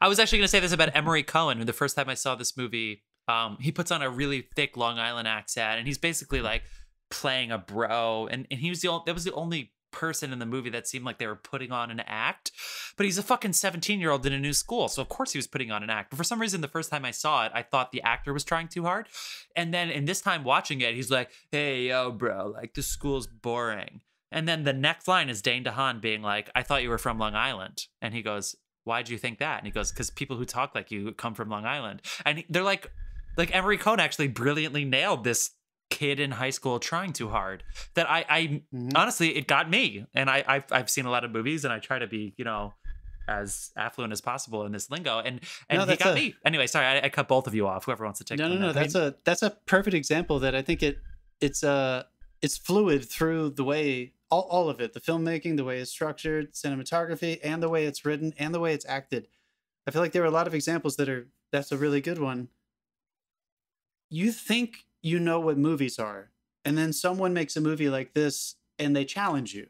I was actually going to say this about Emory Cohen. who The first time I saw this movie, um, he puts on a really thick Long Island accent, and he's basically like playing a bro. And, and he was the only, that was the only person in the movie that seemed like they were putting on an act. But he's a fucking 17 year old in a new school. So of course he was putting on an act. But for some reason, the first time I saw it, I thought the actor was trying too hard. And then in this time watching it, he's like, hey, yo, bro, like the school's boring. And then the next line is Dane DeHaan being like, I thought you were from Long Island. And he goes, why do you think that? And he goes, Because people who talk like you come from Long Island. And they're like, like Emory Cohen actually brilliantly nailed this kid in high school trying too hard. That I, I Mhm. honestly, it got me. And I, I've, I've seen a lot of movies and I try to be, you know, as affluent as possible in this lingo. And, and No, he got a- me. Anyway, sorry, I, I cut both of you off. Whoever wants to take no, no, no. That's a that's a perfect example that I think it it's uh it's fluid through the way all, all of it the filmmaking the way it's structured cinematography and the way it's written and the way it's acted i feel like there are a lot of examples that are that's a really good one you think you know what movies are. And then someone makes a movie like this and they challenge you.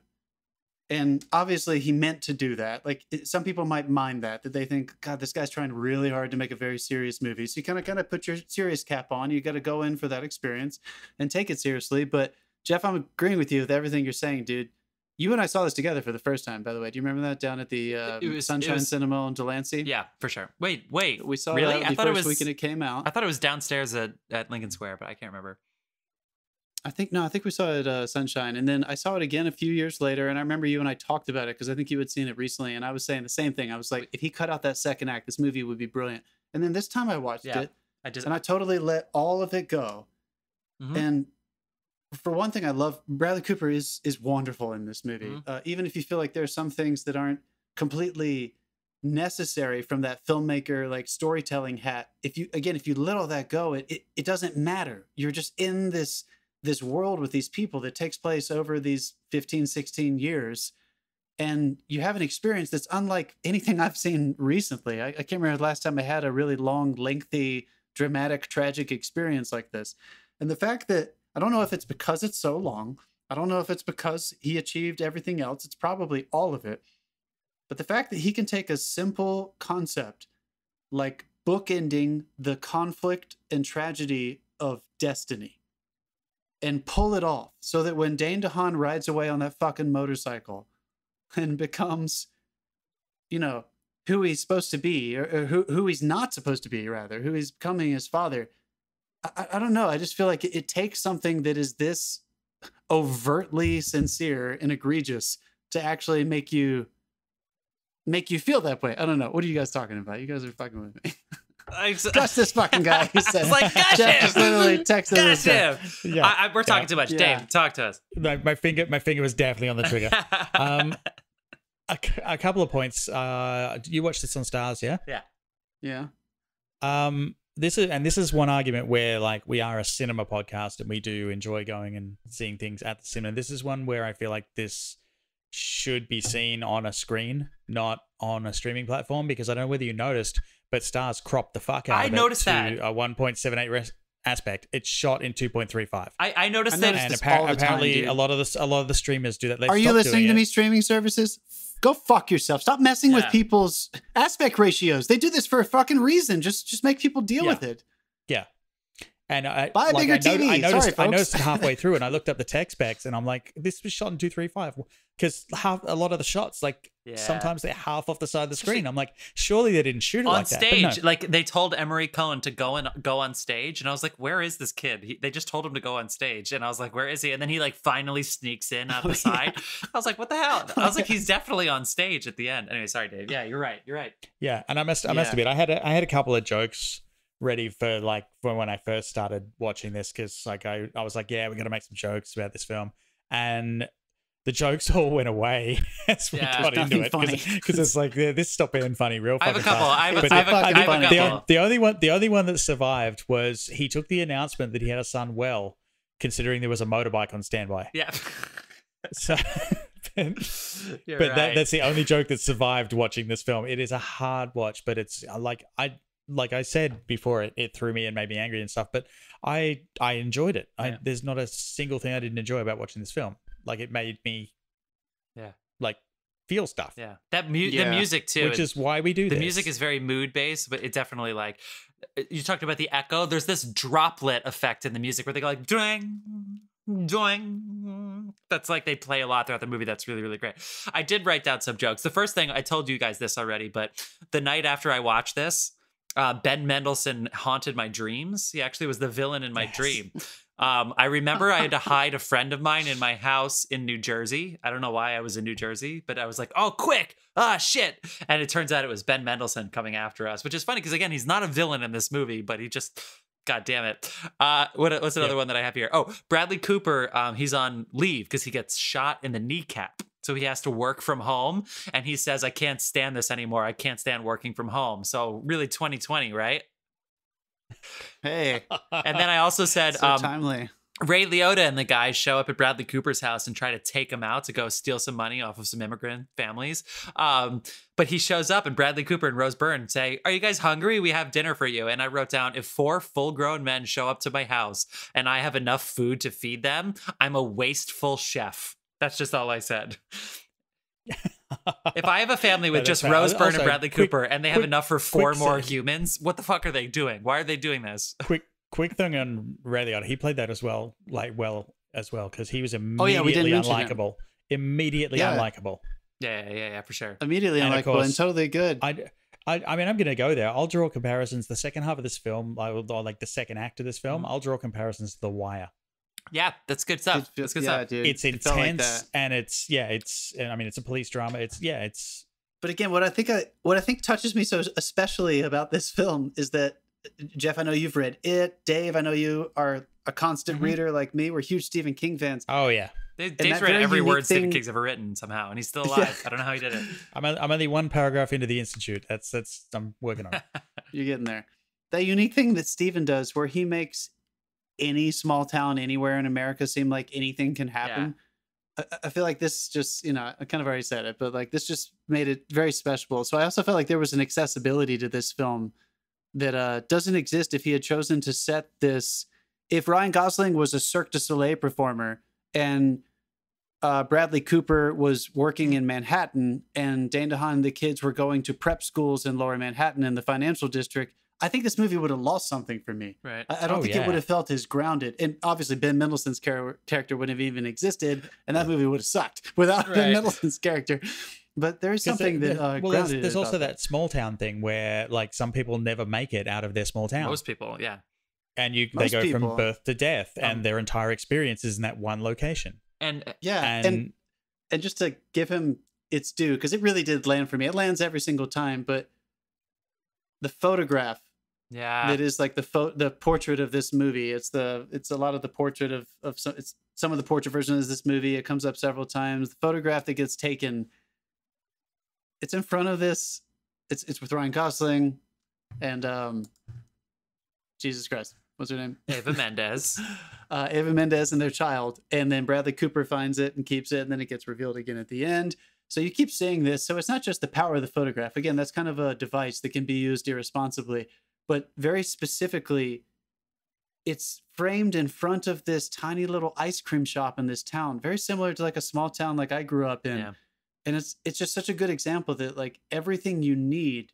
And obviously he meant to do that. Like some people might mind that that they think god this guy's trying really hard to make a very serious movie. So you kind of kind of put your serious cap on. You got to go in for that experience and take it seriously. But jeff i'm agreeing with you with everything you're saying dude you and i saw this together for the first time by the way do you remember that down at the uh, was- sunshine was- cinema in delancey Yeah, for sure. Wait, wait. we saw really? that I the thought it first was. weekend it came out I thought it was downstairs at, at Lincoln Square, but I can't remember. I think no, I think we saw it uh, Sunshine, and then I saw it again a few years later. And I remember you and I talked about it because I think you had seen it recently, and I was saying the same thing. I was like, if he cut out that second act, this movie would be brilliant. And then this time I watched Yeah. it, I just and I totally let all of it go. Mhm. And for one thing, I love Bradley Cooper is is wonderful in this movie. Mhm. Uh, even if you feel like there are some things that aren't completely necessary from that filmmaker like storytelling hat if you again if you let all that go it, it it doesn't matter you're just in this this world with these people that takes place over these 15 16 years and you have an experience that's unlike anything i've seen recently i, I can't remember the last time i had a really long lengthy dramatic tragic experience like this and the fact that i don't know if it's because it's so long i don't know if it's because he achieved everything else it's probably all of it but the fact that he can take a simple concept like bookending the conflict and tragedy of destiny and pull it off so that when Dane DeHaan rides away on that fucking motorcycle and becomes, you know, who he's supposed to be or, or who, who he's not supposed to be, rather, who he's becoming his father. I, I- I don't know. I just feel like it, it takes something that is this overtly sincere and egregious to actually make you make you feel that way. I don't know. What are you guys talking about? You guys are fucking with me. I, Gosh, this fucking guy. He said, It's like, gosh, Jeff him. just literally texted us. Gosh, him. Yeah. I, I, we're talking Yeah. too much. Yeah. Dave, talk to us. My, my finger, my finger was definitely on the trigger. um, a, c- a couple of points. Uh, you watched this on Starz, yeah? Yeah. Um, this is and this is one argument where like we are a cinema podcast and we do enjoy going and seeing things at the cinema. This is one where I feel like this should be seen on a screen, not on a streaming platform, because I don't know whether you noticed, but Starz cropped the fuck out I of it noticed to that. a 1.78 res- aspect. It's shot in 2.35. I, I noticed that. And this appar- all the time, apparently, dude. a lot of the a lot of the streamers do that. They've Are you listening to it. me, streaming services? Go fuck yourself. Stop messing with people's aspect ratios. They do this for a fucking reason. Just just make people deal Yeah. with it. And I, Buy a like, bigger I, noti- TV. I noticed, Sorry, I noticed halfway through, and I looked up the tech specs, and I'm like, this was shot in two three five, because half a lot of the shots, like Yeah. sometimes they're half off the side of the screen. I'm like, surely they didn't shoot it on like that. Stage, no. like they told Emory Cohen to go and go on stage, and I was like, "Where is this kid?" He, they just told him to go on stage, and I was like, "Where is he?" And then he like finally sneaks in out the yeah. side. I was like, "What the hell?" I was like, "He's definitely on stage at the end." Anyway, sorry, Dave. Yeah, you're right. You're right. Yeah, and I must I must Yeah. admit I had a, I had a couple of jokes ready for like for when I first started watching this because like I I was like yeah we got to make some jokes about this film and the jokes all went away as we Yeah. got into it because it's like yeah, this stopped being funny real I have a fucking couple. I have a, But I have a, the- have a the- the, couple. the only one the only one that survived was he took the announcement that he had a son well considering there was a motorbike on standby Yeah. so but, You're that, that's the only joke that survived watching this film it is a hard watch but it's uh, like i like I said before, it, it threw me and made me angry and stuff. But I I enjoyed it. I Yeah. there's not a single thing I didn't enjoy about watching this film. Like it made me, Yeah. like feel stuff. Yeah, that mu- the music too. Which is why we do the this. music is very mood based, but it definitely like uh, you talked about the echo. There's this droplet effect in the music where they go like doing, doing. That's like they play a lot throughout the movie. That's really really great. I did write down some jokes. The first thing I told you guys this already, but the night after I watched this, uh, Ben Mendelsohn haunted my dreams. He actually was the villain in my Yes. dream. Um, I remember I had to hide a friend of mine in my house in New Jersey. I don't know why I was in New Jersey, but I was like, oh, quick. Ah, shit. And it turns out it was Ben Mendelsohn coming after us, which is funny because, again, he's not a villain in this movie, but he just, God damn it. Uh, what, what's another Yeah. one that I have here? Oh, Bradley Cooper, um, he's on leave because he gets shot in the kneecap. So he has to work from home. And he says, I can't stand this anymore. I can't stand working from home. So really 2020, right? Hey, And then I also said, so um, timely. Ray Liotta and the guys show up at Bradley Cooper's house and try to take him out to go steal some money off of some immigrant families. Um, but he shows up and Bradley Cooper and Rose Byrne say, Are you guys hungry? We have dinner for you. And I wrote down, If four full grown men show up to my house and I have enough food to feed them, I'm a wasteful chef. That's just all I said. If I have a family with just fair. Rose Byrne Also, and Bradley quick- Cooper and they have quick- enough for four more sec- humans, what the fuck are they doing? Why are they doing this? quick quick thing on Ray Liotta. He played that as well, like well as well, because he was Oh, immediately yeah, we didn't mention him. unlikable. Immediately Yeah. unlikable. Yeah, yeah, yeah, yeah, for sure. Immediately and of unlikable and totally good. I, I, I mean, I'm going to go there. I'll draw comparisons. The second half of this film, I will, or like the second act of this film, Mm-hmm. I'll draw comparisons to The Wire. Yeah, that's good stuff. Feel- That's good yeah, stuff. dude. It's it intense like and it's yeah, it's. and I mean, it's a police drama. It's yeah, it's But again, what I think I what I think touches me so especially about this film is that Jeff, I know you've read it. Dave, I know you are a constant Mhm. reader like me. We're huge Stephen King fans. oh yeah. Dave- that Dave's read every unique word Stephen King's ever written somehow, and he's still Yeah. alive. I don't know how he did it. I'm I'm only one paragraph into the institute. That's that's I'm working on. it. You're getting there. That unique thing that Stephen does where he makes any small town anywhere in America seem like anything can happen. I, I feel like this just, you know, I kind of already said it, but like this just made it very special. So I also felt like there was an accessibility to this film that uh, doesn't exist if he had chosen to set this. If Ryan Gosling was a Cirque du Soleil performer and uh, Bradley Cooper was working in Manhattan and Dane DeHaan and the kids were going to prep schools in lower Manhattan in the financial district, I think this movie would have lost something for me. Right. I, I don't Oh, think it would have felt as grounded. And obviously, Ben Mendelsohn's char- character wouldn't have even existed, and that movie would have sucked without Ben Mendelsohn's character. But there is something the- that uh, well, there's, there's also that small town thing where like some people never make it out of their small town, Most people, yeah. and you they go people- from birth to death, Um, and their entire experience is in that one location. And uh, Yeah, and, and and just to give him its due because it really did land for me it lands every single time but the photograph yeah, that is like the pho- the portrait of this movie. It's the it's a lot of the portrait of of some it's some of the portrait version of this movie. It comes up several times. The photograph that gets taken it's in front of this it's it's with Ryan Gosling and um Jesus Christ what's her name? Eva Mendes. uh, Eva Mendes and their child, and then Bradley Cooper finds it and keeps it, and then it gets revealed again at the end. So you keep saying this. So it's not just the power of the photograph. Again, that's kind of a device that can be used irresponsibly, but very specifically, it's framed in front of this tiny little ice cream shop in this town, very similar to like a small town like I grew up in. Yeah. And it's it's just such a good example that like everything you need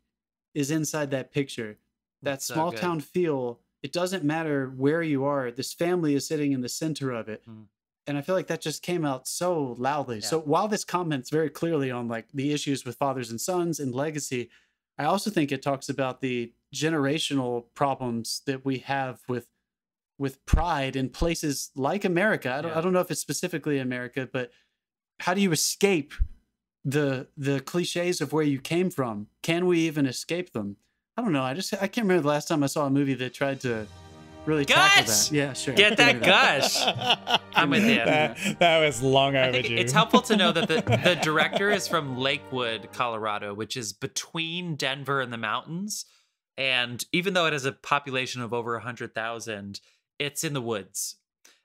is inside that picture. That so small good. town feel. It doesn't matter where you are. This family is sitting in the center of it. Mm. And I feel like that just came out so loudly. Yeah. So while this comments very clearly on like the issues with fathers and sons and legacy, I also think it talks about the generational problems that we have with with pride in places like America. I don't, Yeah. I don't know if it's specifically America, but how do you escape the the cliches of where you came from? Can we even escape them? I don't know. I just I can't remember the last time I saw a movie that tried to really tackle Gush! that. Yeah, sure. Get that gush. I'm with you. That, that was long I overdue. think it's helpful to know that the, the director is from Lakewood, Colorado, which is between Denver and the mountains. And even though it has a population of over 100,000, it's in the woods.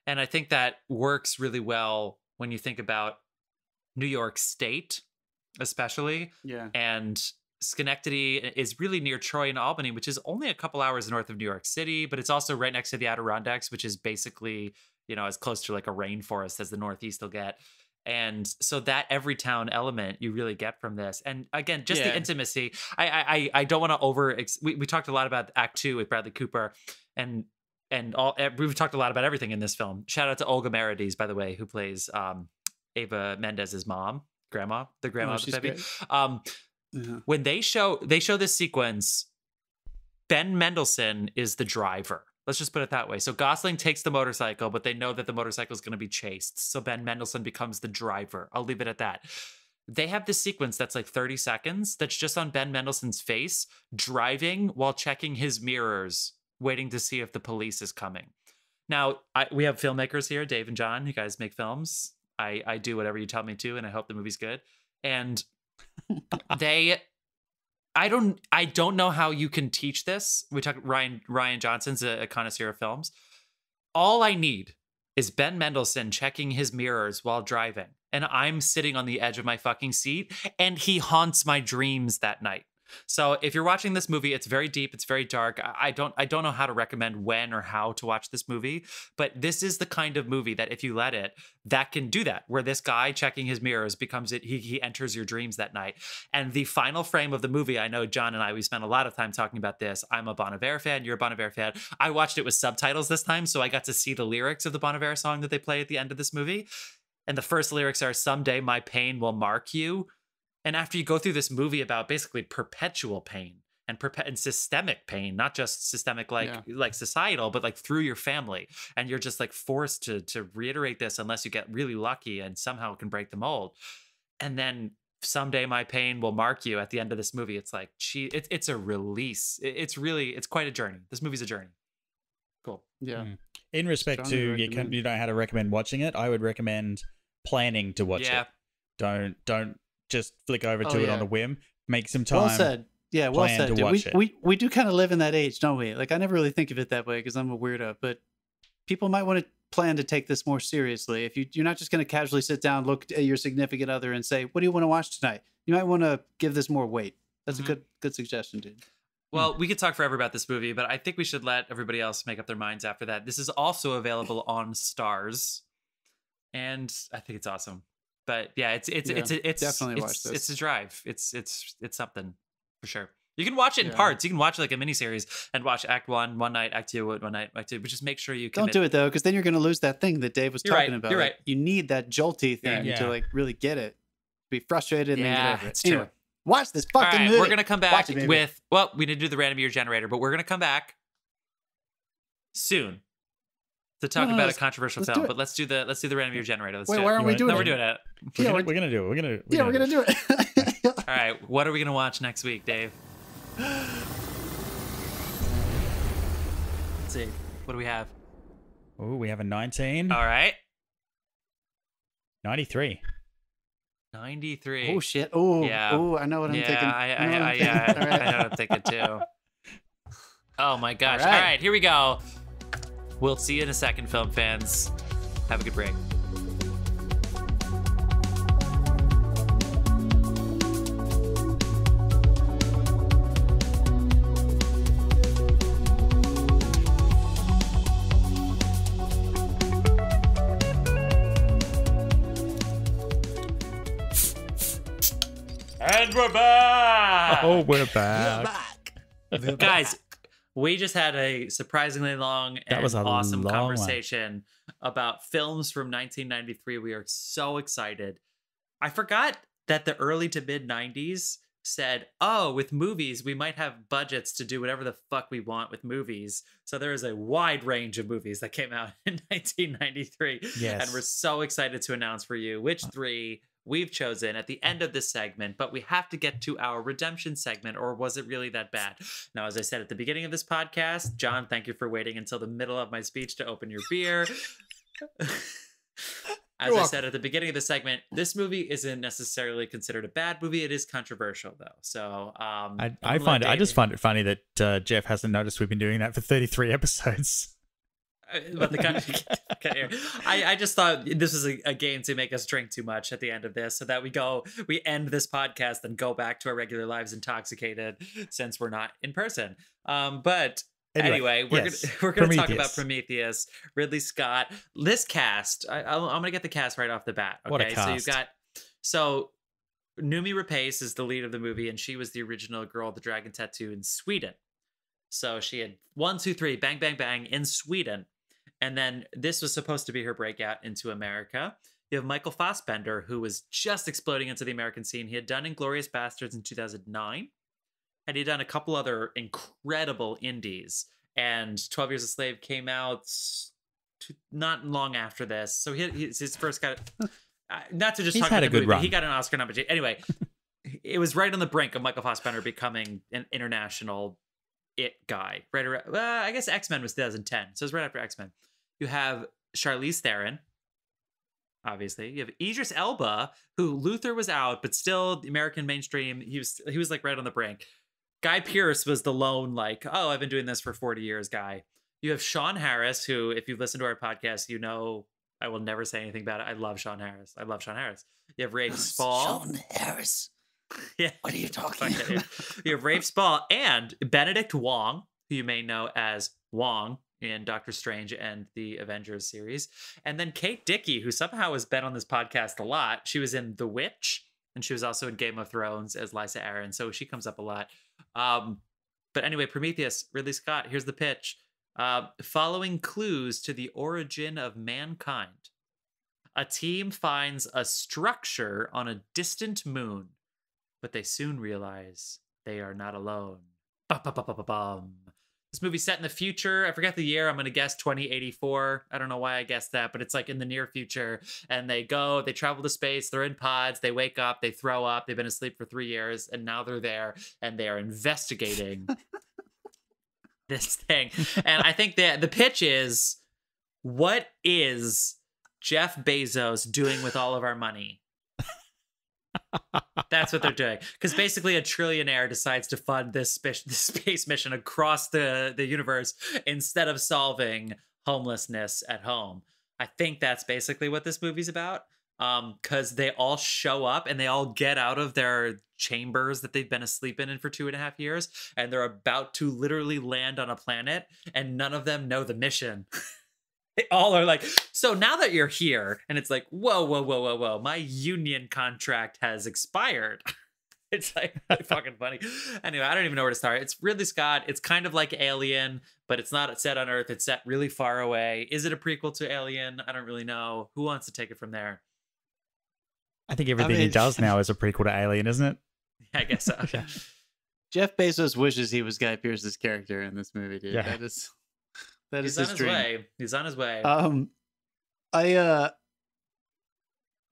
And I think that works really well when you think about New York State, especially, Yeah. and Schenectady is really near Troy and Albany, which is only a couple hours north of New York City, but it's also right next to the Adirondacks, which is basically, you know, as close to like a rainforest as the Northeast will get. And so that every town element you really get from this, and again, just Yeah. the intimacy. I I I don't want to over. We we talked a lot about Act Two with Bradley Cooper, and and all eh, we've talked a lot about everything in this film. Shout out to Olga Merediz, by the way, who plays um, Eva Mendes's mom, grandma, the grandma Oh, of the baby. Um, Yeah. when they show they show this sequence, Ben Mendelsohn is the driver. Let's just put it that way. So Gosling takes the motorcycle, but they know that the motorcycle is going to be chased. So Ben Mendelsohn becomes the driver. I'll leave it at that. They have this sequence that's like 30 seconds that's just on Ben Mendelsohn's face driving while checking his mirrors, waiting to see if the police is coming. Now, I, we have filmmakers here, Dave and John. You guys make films. I, I do whatever you tell me to, and I hope the movie's good. And they I don't I don't know how you can teach this. We talk Rian Rian Johnson's a, a connoisseur of films. All I need is Ben Mendelsohn checking his mirrors while driving, and I'm sitting on the edge of my fucking seat, and he haunts my dreams that night. So if you're watching this movie, it's very deep, it's very dark. I don't I don't know how to recommend when or how to watch this movie, but this is the kind of movie that if you let it, that can do that. Where this guy checking his mirrors becomes it he he enters your dreams that night. And the final frame of the movie, I know John and I we spent a lot of time talking about this. I'm a Bon Iver fan, you're a Bon Iver fan. I watched it with subtitles this time, so I got to see the lyrics of the Bon Iver song that they play at the end of this movie. And the first lyrics are someday my pain will mark you. And after you go through this movie about basically perpetual pain and, perpe- and systemic pain, not just systemic like Yeah. like societal, but like through your family, and you're just like forced to to reiterate this unless you get really lucky and somehow can break the mold. And then someday my pain will mark you at the end of this movie. It's like, gee, it's it's a release. It- It's really it's quite a journey. This movie's a journey. Cool. Yeah. Mm. In respect Strongly to you, recommend. can, you know how to recommend watching it, I would recommend planning to watch Yeah. it. Don't don't just flick over to Oh, it on yeah. a whim. Make some time. Well said. Yeah, well said. to dude. We, it. we we do kind of live in that age, don't we? Like I never really think of it that way because I'm a weirdo, but people might want to plan to take this more seriously. If you you're not just going to casually sit down, look at your significant other, and say, "What do you want to watch tonight?" You might want to give this more weight. That's Mhm. a good good suggestion, dude. Well, we could talk forever about this movie, but I think we should let everybody else make up their minds after that. This is also available on Starz, and I think it's awesome. But yeah, it's it's Yeah, it's it's definitely it's, watch It's this. a drive. It's it's it's something for sure. You can watch it in Yeah. parts. You can watch like a miniseries and watch Act One one night, Act Two one night, Act Two. But just make sure you Don't do it though, because then you're going to lose that thing that Dave was You're talking right, about. you're Like, right. You need that jolty thing Yeah. to like really get it. Be frustrated and then Yeah, get over it. it's true. Anyway, watch this fucking right, movie. we're gonna come back it, with well, we did do the random year generator, but we're gonna come back soon to talk No, no, about a controversial let's film. But let's do the let's do the random year generator. Let's Wait, do why it. aren't we You doing No, it? we're doing it. We're, Yeah, gonna, we're- we're gonna do it. We're gonna. yeah, we're gonna do it. All right, what are we gonna watch next week, Dave? Let's see. What do we have? Oh, we have a 19, All right, 93. ninety-three. oh shit! Oh, Yeah. oh, I know what I'm yeah, thinking. I, I'm I, I, thinking. yeah, All right. I know what I'm thinking too. Oh my gosh! All All right. right, here we go. We'll see you in a second, film fans. Have a good break. And we're back. Oh, we're back. guys we just had a surprisingly long and That was a awesome long one. conversation about films from 1993 we are so excited i forgot that the early to mid 90s said oh with movies we might have budgets to do whatever the fuck we want with movies so there is a wide range of movies that came out in 1993 Yes. and we're so excited to announce for you which three we've chosen at the end of this segment, but we have to get to our redemption segment, or was it really that bad? Now, as I said at the beginning of this podcast, John, thank you for waiting until the middle of my speech to open your beer. As I welcome. said at the beginning of the segment, this movie isn't necessarily considered a bad movie. It is controversial, though. So um, I, I find let I just find it funny that uh, Jeff hasn't noticed we've been doing that for 33 episodes. But the kind I, I just thought this was a, a, game to make us drink too much at the end of this so that we go we end this podcast and go back to our regular lives intoxicated since we're not in person um but anyway, anyway we're yes. gonna we're gonna talk about prometheus ridley scott this cast I, am gonna get the cast right off the bat okay so you've got so Noomi Rapace is the lead of the movie, and she was the original girl with the dragon tattoo in Sweden. So she had one, two, three, bang, bang, bang in Sweden. And then this was supposed to be her breakout into America. You have Michael Fassbender, who was just exploding into the American scene. He had done Inglourious Basterds in 2009, and he'd done a couple other incredible indies. And 12 Years a Slave came out not long after this. So he, he's his first of. Uh, not to just He's talk had about a good movie, run. he got an Oscar nomination. Anyway, it was right on the brink of Michael Fassbender becoming an international it guy. Right around, well, I guess X Men was 2010, so it was right after X Men. You have Charlize Theron, obviously. You have Idris Elba, who Luther was out, but still the American mainstream. He was he was like right on the brink. Guy Pearce was the lone like, oh, I've been doing this for 40 years guy. You have Sean Harris, who, if you've listened to our podcast, you know I will never say anything about it. I love Sean Harris. I love Sean Harris. You have Rafe Spall. Sean Harris. yeah. What are you talking about? you have Rafe Spall and Benedict Wong, who you may know as Wong in Doctor Strange and the Avengers series. And then Kate Dickie, who somehow has been on this podcast a lot. She was in The Witch and she was also in Game of Thrones as Lysa Arryn. So she comes up a lot. Um, but anyway, Prometheus, Ridley Scott, here's the pitch. Uh, following clues to the origin of mankind, a team finds a structure on a distant moon, but they soon realize they are not alone. Ba-ba-ba-ba-bum. This movie's set in the future. I forget the year. I'm going to guess 2084. I don't know why I guessed that, but it's like in the near future. And they go, they travel to space, they're in pods, they wake up, they throw up, they've been asleep for three years, and now they're there and they are investigating this thing. and I think that the pitch is what is Jeff Bezos doing with all of our money? That's what they're doing. Because basically, a trillionaire decides to fund this, spe- this space mission across the, the universe instead of solving homelessness at home. I think that's basically what this movie's about um because they all show up and they all get out of their chambers that they've been asleep in for two and a half years and they're about to literally land on a planet and none of them know the mission they all are like so now that you're here and it's like whoa whoa whoa whoa whoa my union contract has expired. It's like really fucking funny. Anyway i don't even know where to start. It's ridley scott. It's kind of like alien but it's not set on earth. It's set really far away. Is it a prequel to alien? I don't really know. Who wants to take it from there? I think everything I mean, he does now is a prequel to Alien, isn't it? Yeah, I guess so. Jeff Bezos wishes he was Guy Pearce's character in this movie, dude. Yeah. That is that He's is his, his dream. way. He's on his way. Um, I uh,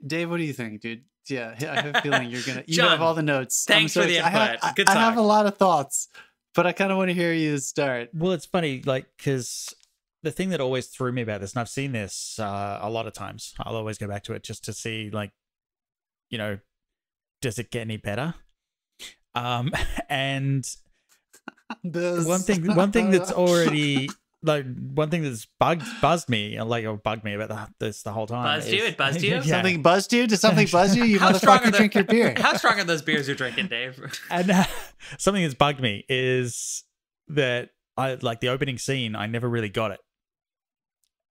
Dave, what do you think, dude? Yeah, I have a feeling you're gonna. You John, have all the notes. Thanks so for the input. I have, Good I, I have a lot of thoughts, but I kind of want to hear you start. Well, it's funny, like because the thing that always threw me about this, and I've seen this uh, a lot of times. I'll always go back to it just to see, like, you know, does it get any better? Um, and the one thing, one thing that's already like one thing that's bugged buzzed me, like or bugged me about the, this the whole time. Buzzed is, you? It buzzed you? yeah. Something buzzed you? Did something buzz you? You motherfucker the, drink your beer. How strong are those beers you're drinking, Dave? and uh, something that's bugged me is that I like the opening scene. I never really got it.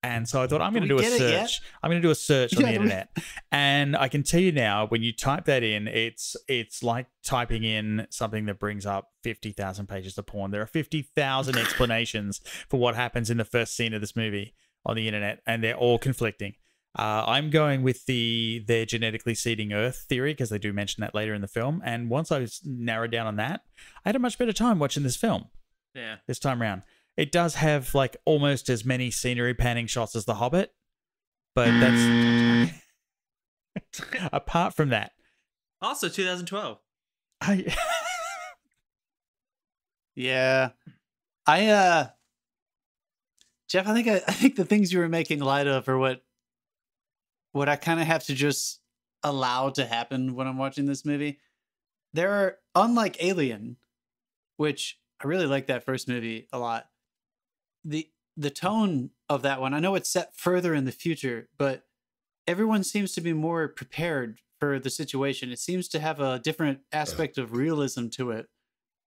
And so I thought I'm going to do a search. I'm going to do a search on the internet, and I can tell you now, when you type that in, it's it's like typing in something that brings up fifty thousand pages of porn. There are fifty thousand explanations for what happens in the first scene of this movie on the internet, and they're all conflicting. Uh, I'm going with the they're genetically seeding Earth theory because they do mention that later in the film. And once I was narrowed down on that, I had a much better time watching this film. Yeah, this time around it does have like almost as many scenery panning shots as The Hobbit, but that's apart from that. Also, 2012. I yeah, I uh, Jeff, I think I, I think the things you were making light of are what what I kind of have to just allow to happen when I'm watching this movie. There are unlike Alien, which I really like that first movie a lot the the tone of that one. I know it's set further in the future, but everyone seems to be more prepared for the situation. It seems to have a different aspect of realism to it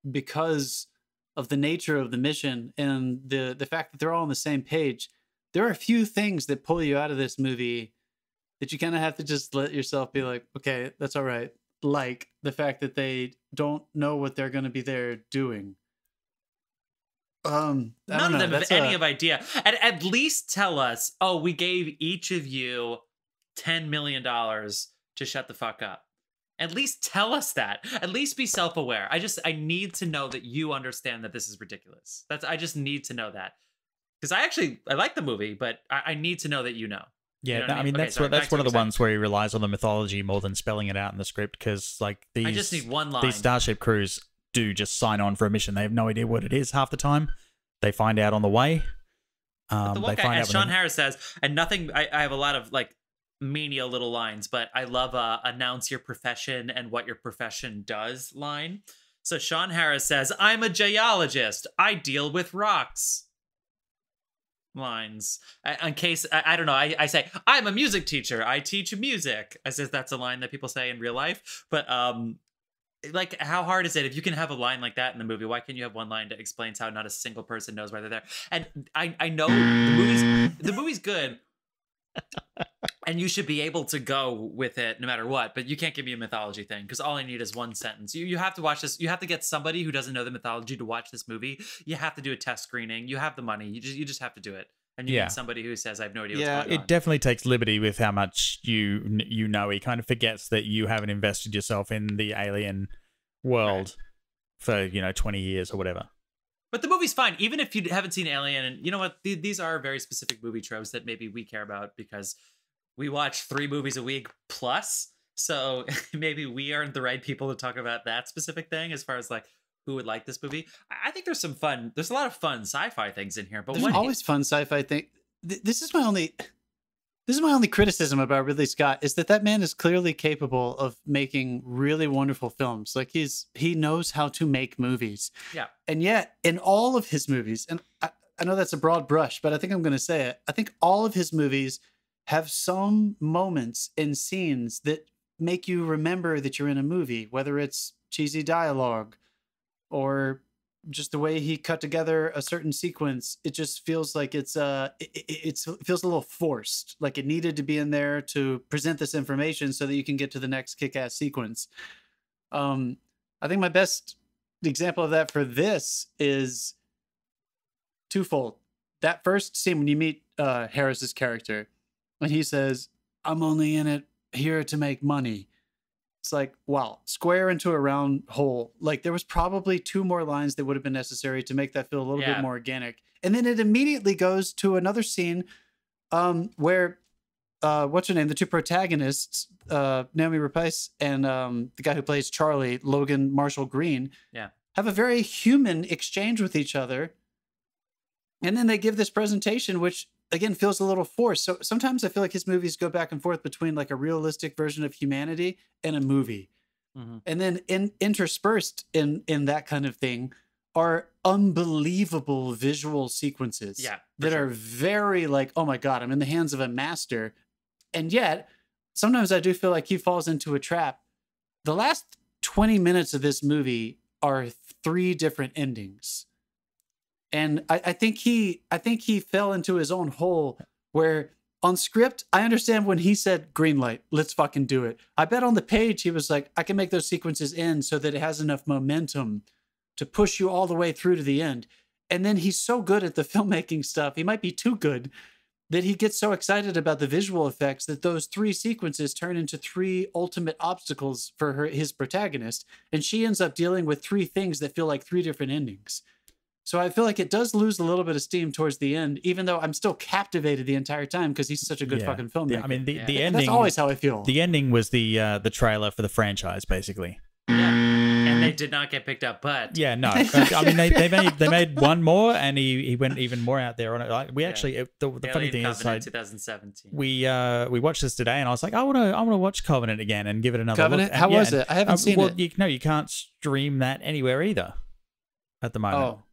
because of the nature of the mission and the the fact that they're all on the same page. There are a few things that pull you out of this movie that you kind of have to just let yourself be like, okay, that's all right. Like the fact that they don't know what they're going to be there doing. Um, None don't of know. them have That's any of idea. And at least tell us, oh, we gave each of you $10 million to shut the fuck up. At least tell us that. At least be self-aware. I just I need to know that you understand that this is ridiculous. That's I just need to know that. Because I actually I like the movie, but I, I need to know that you know. Yeah, You know what no, I I mean? mean Okay, that's sorry, what that's one of the you ones where he relies on the mythology more than spelling it out in the script because like these I just need one line. these starship crews do just sign on for a mission. They have no idea what it is half the time. They find out on the way. Um, the one guy, as Sean Harris says, and nothing. I, I have a lot of like menial little lines, but I love uh, announce your profession and what your profession does line. So Sean Harris says, "I'm a geologist. I deal with rocks." Lines. I, in case I, I don't know, I, I say I'm a music teacher. I teach music. As if that's a line that people say in real life. But um, like how hard is it? If you can have a line like that in the movie why can't you have one line that explains how not a single person knows why they're there and i i know the movie's the movie's good. And you should be able to go with it no matter what but you can't give me a mythology thing because all i need is one sentence. You you have to watch this you have to get somebody who doesn't know the mythology to watch this movie. You have to do a test screening. You have the money. You just you just have to do it and you Yeah. need somebody who says i have no idea Yeah, what's going it on definitely takes liberty with how much you you know. He kind of forgets that you haven't invested yourself in the alien world for you know twenty years or whatever. But the movie's fine, even if you haven't seen Alien. And you know what? Th- these are very specific movie tropes that maybe we care about because we watch three movies a week plus. So maybe we aren't the right people to talk about that specific thing as far as like who would like this movie. I think there's some fun. There's a lot of fun sci-fi things in here. But There's always fun sci-fi thing. Th- This is my only. This is my only criticism about Ridley Scott is that that man is clearly capable of making really wonderful films. Like he's he knows how to make movies. Yeah. And yet, in all of his movies, and I, I know that's a broad brush, but I think I'm going to say it. I think all of his movies have some moments and scenes that make you remember that you're in a movie, whether it's cheesy dialogue or just the way he cut together a certain sequence it just feels like it's uh it, it, it's it feels a little forced like it needed to be in there to present this information so that you can get to the next kick-ass sequence. Um i think my best example of that for this is twofold. That first scene when you meet uh harris's character when he says i'm only in it here to make money it's like wow square into a round hole like there was probably two more lines that would have been necessary to make that feel a little Yeah. bit more organic and then it immediately goes to another scene um where uh what's her name the two protagonists uh noomi rapace and um the guy who plays charlie logan marshall green Yeah. have a very human exchange with each other and then they give this presentation which again feels a little forced. So sometimes i feel like his movies go back and forth between like a realistic version of humanity and a movie. Mhm. and then in, interspersed in in that kind of thing are unbelievable visual sequences Yeah, that sure. are very like oh my god i'm in the hands of a master. And yet sometimes i do feel like he falls into a trap. The last 20 minutes of this movie are three different endings and I, I think he i think he fell into his own hole where on script i understand when he said green light let's fucking do it. I bet on the page he was like i can make those sequences end so that it has enough momentum to push you all the way through to the end. And then he's so good at the filmmaking stuff he might be too good that he gets so excited about the visual effects that those three sequences turn into three ultimate obstacles for her his protagonist. And she ends up dealing with three things that feel like three different endings so i feel like it does lose a little bit of steam towards the end even though i'm still captivated the entire time because he's such a good Yeah. fucking The- filmmaker I mean, the, Yeah. the ending. that's always how i feel the ending was the uh, the trailer for the franchise, basically. yeah. and they did not get picked up, but Yeah, no. I mean, they, they made they made one more, and he, he went even more out there on it. Like, we Yeah. actually, it, the, the funny Alien thing is, like, 2017. we uh we watched this today, and I was like, I want to I want to watch Covenant again and give it another Covenant? look. How And yeah, was and- it? I haven't uh, seen well, it. You, no, you can't stream that anywhere either at the moment. oh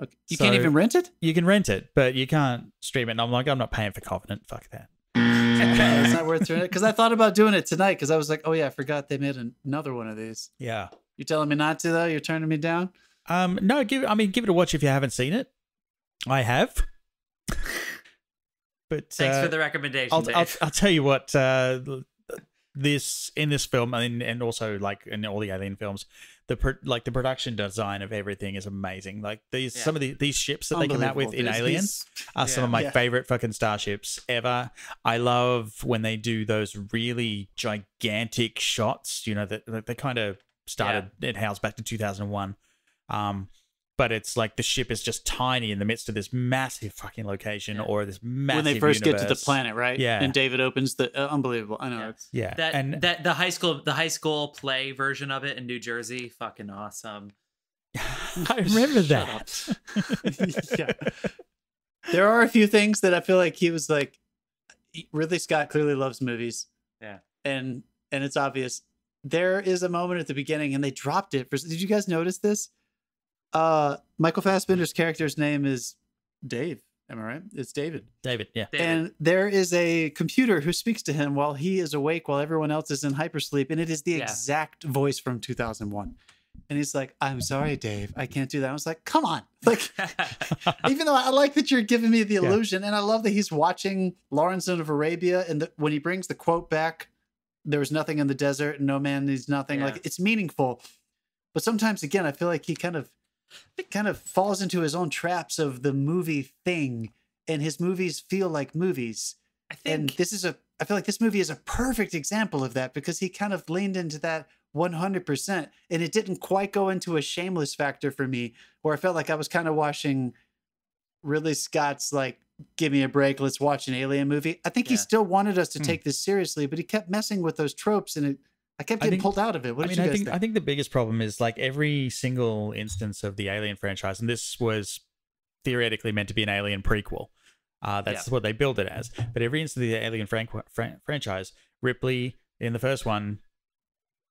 Okay. You So- can't even rent it. You can rent it, but you can't stream it. And I'm like, I'm not paying for Covenant. Fuck that. it's not worth doing it because I thought about doing it tonight because I was like, oh yeah, I forgot they made an- another one of these. Yeah. You're telling me not to though? You're turning me down. Um, no, give. I mean, give it a watch if you haven't seen it. I have. but Thanks uh, for the recommendation. I'll, Dave. I'll, I'll tell you what. Uh, this in this film, and and also like in all the alien films, the pro- like the production design of everything is amazing. Like these Yeah. some of the these ships that they come out with in Unbelievable. Alien These- are some of my Yeah. favorite fucking starships ever. I love when they do those really gigantic shots. You know that that they kind of started at House back to 2001. Um, but it's like the ship is just tiny in the midst of this massive fucking location Yeah. or this massive when they first get to the planet, right? Yeah. And David opens the uh, unbelievable. I know. Yeah. It's, Yeah, that and that the high school the high school play version of it in New Jersey, fucking awesome. I remember Shut that. yeah. There are a few things that I feel like he was like Ridley Scott clearly loves movies. Yeah. And and it's obvious. There is a moment at the beginning and they dropped it. For, did you guys notice this? Uh Michael Fassbender's character's name is Dave. Am I right? It's David. David, yeah. David. And there is a computer who speaks to him while he is awake while everyone else is in hypersleep. And it is the Yeah. exact voice from 2001. And he's like, I'm sorry, Dave. I can't do that. I was like, come on. Like, even though I like that you're giving me the illusion, and I love that he's watching Lawrence of Arabia, and the, when he brings the quote back, "There was nothing in the desert, and no man needs nothing." Yeah. Like it's meaningful, but sometimes again, I feel like he kind of, kind of falls into his own traps of the movie thing, and his movies feel like movies. I think And this is a, I feel like this movie is a perfect example of that because he kind of leaned into that 100%. And it didn't quite go into a shameless factor for me, where I felt like I was kind of watching Ridley Scott's, like, give me a break, let's watch an alien movie. I think he still wanted us to Hmm. take this seriously, but he kept messing with those tropes and it, I kept I getting think- pulled out of it. What I did mean, you I guys think think? I think the biggest problem is like every single instance of the Alien franchise, and this was theoretically meant to be an Alien prequel. Uh, that's what they build it as. But every instance of the Alien fran- fran- franchise, Ripley in the first one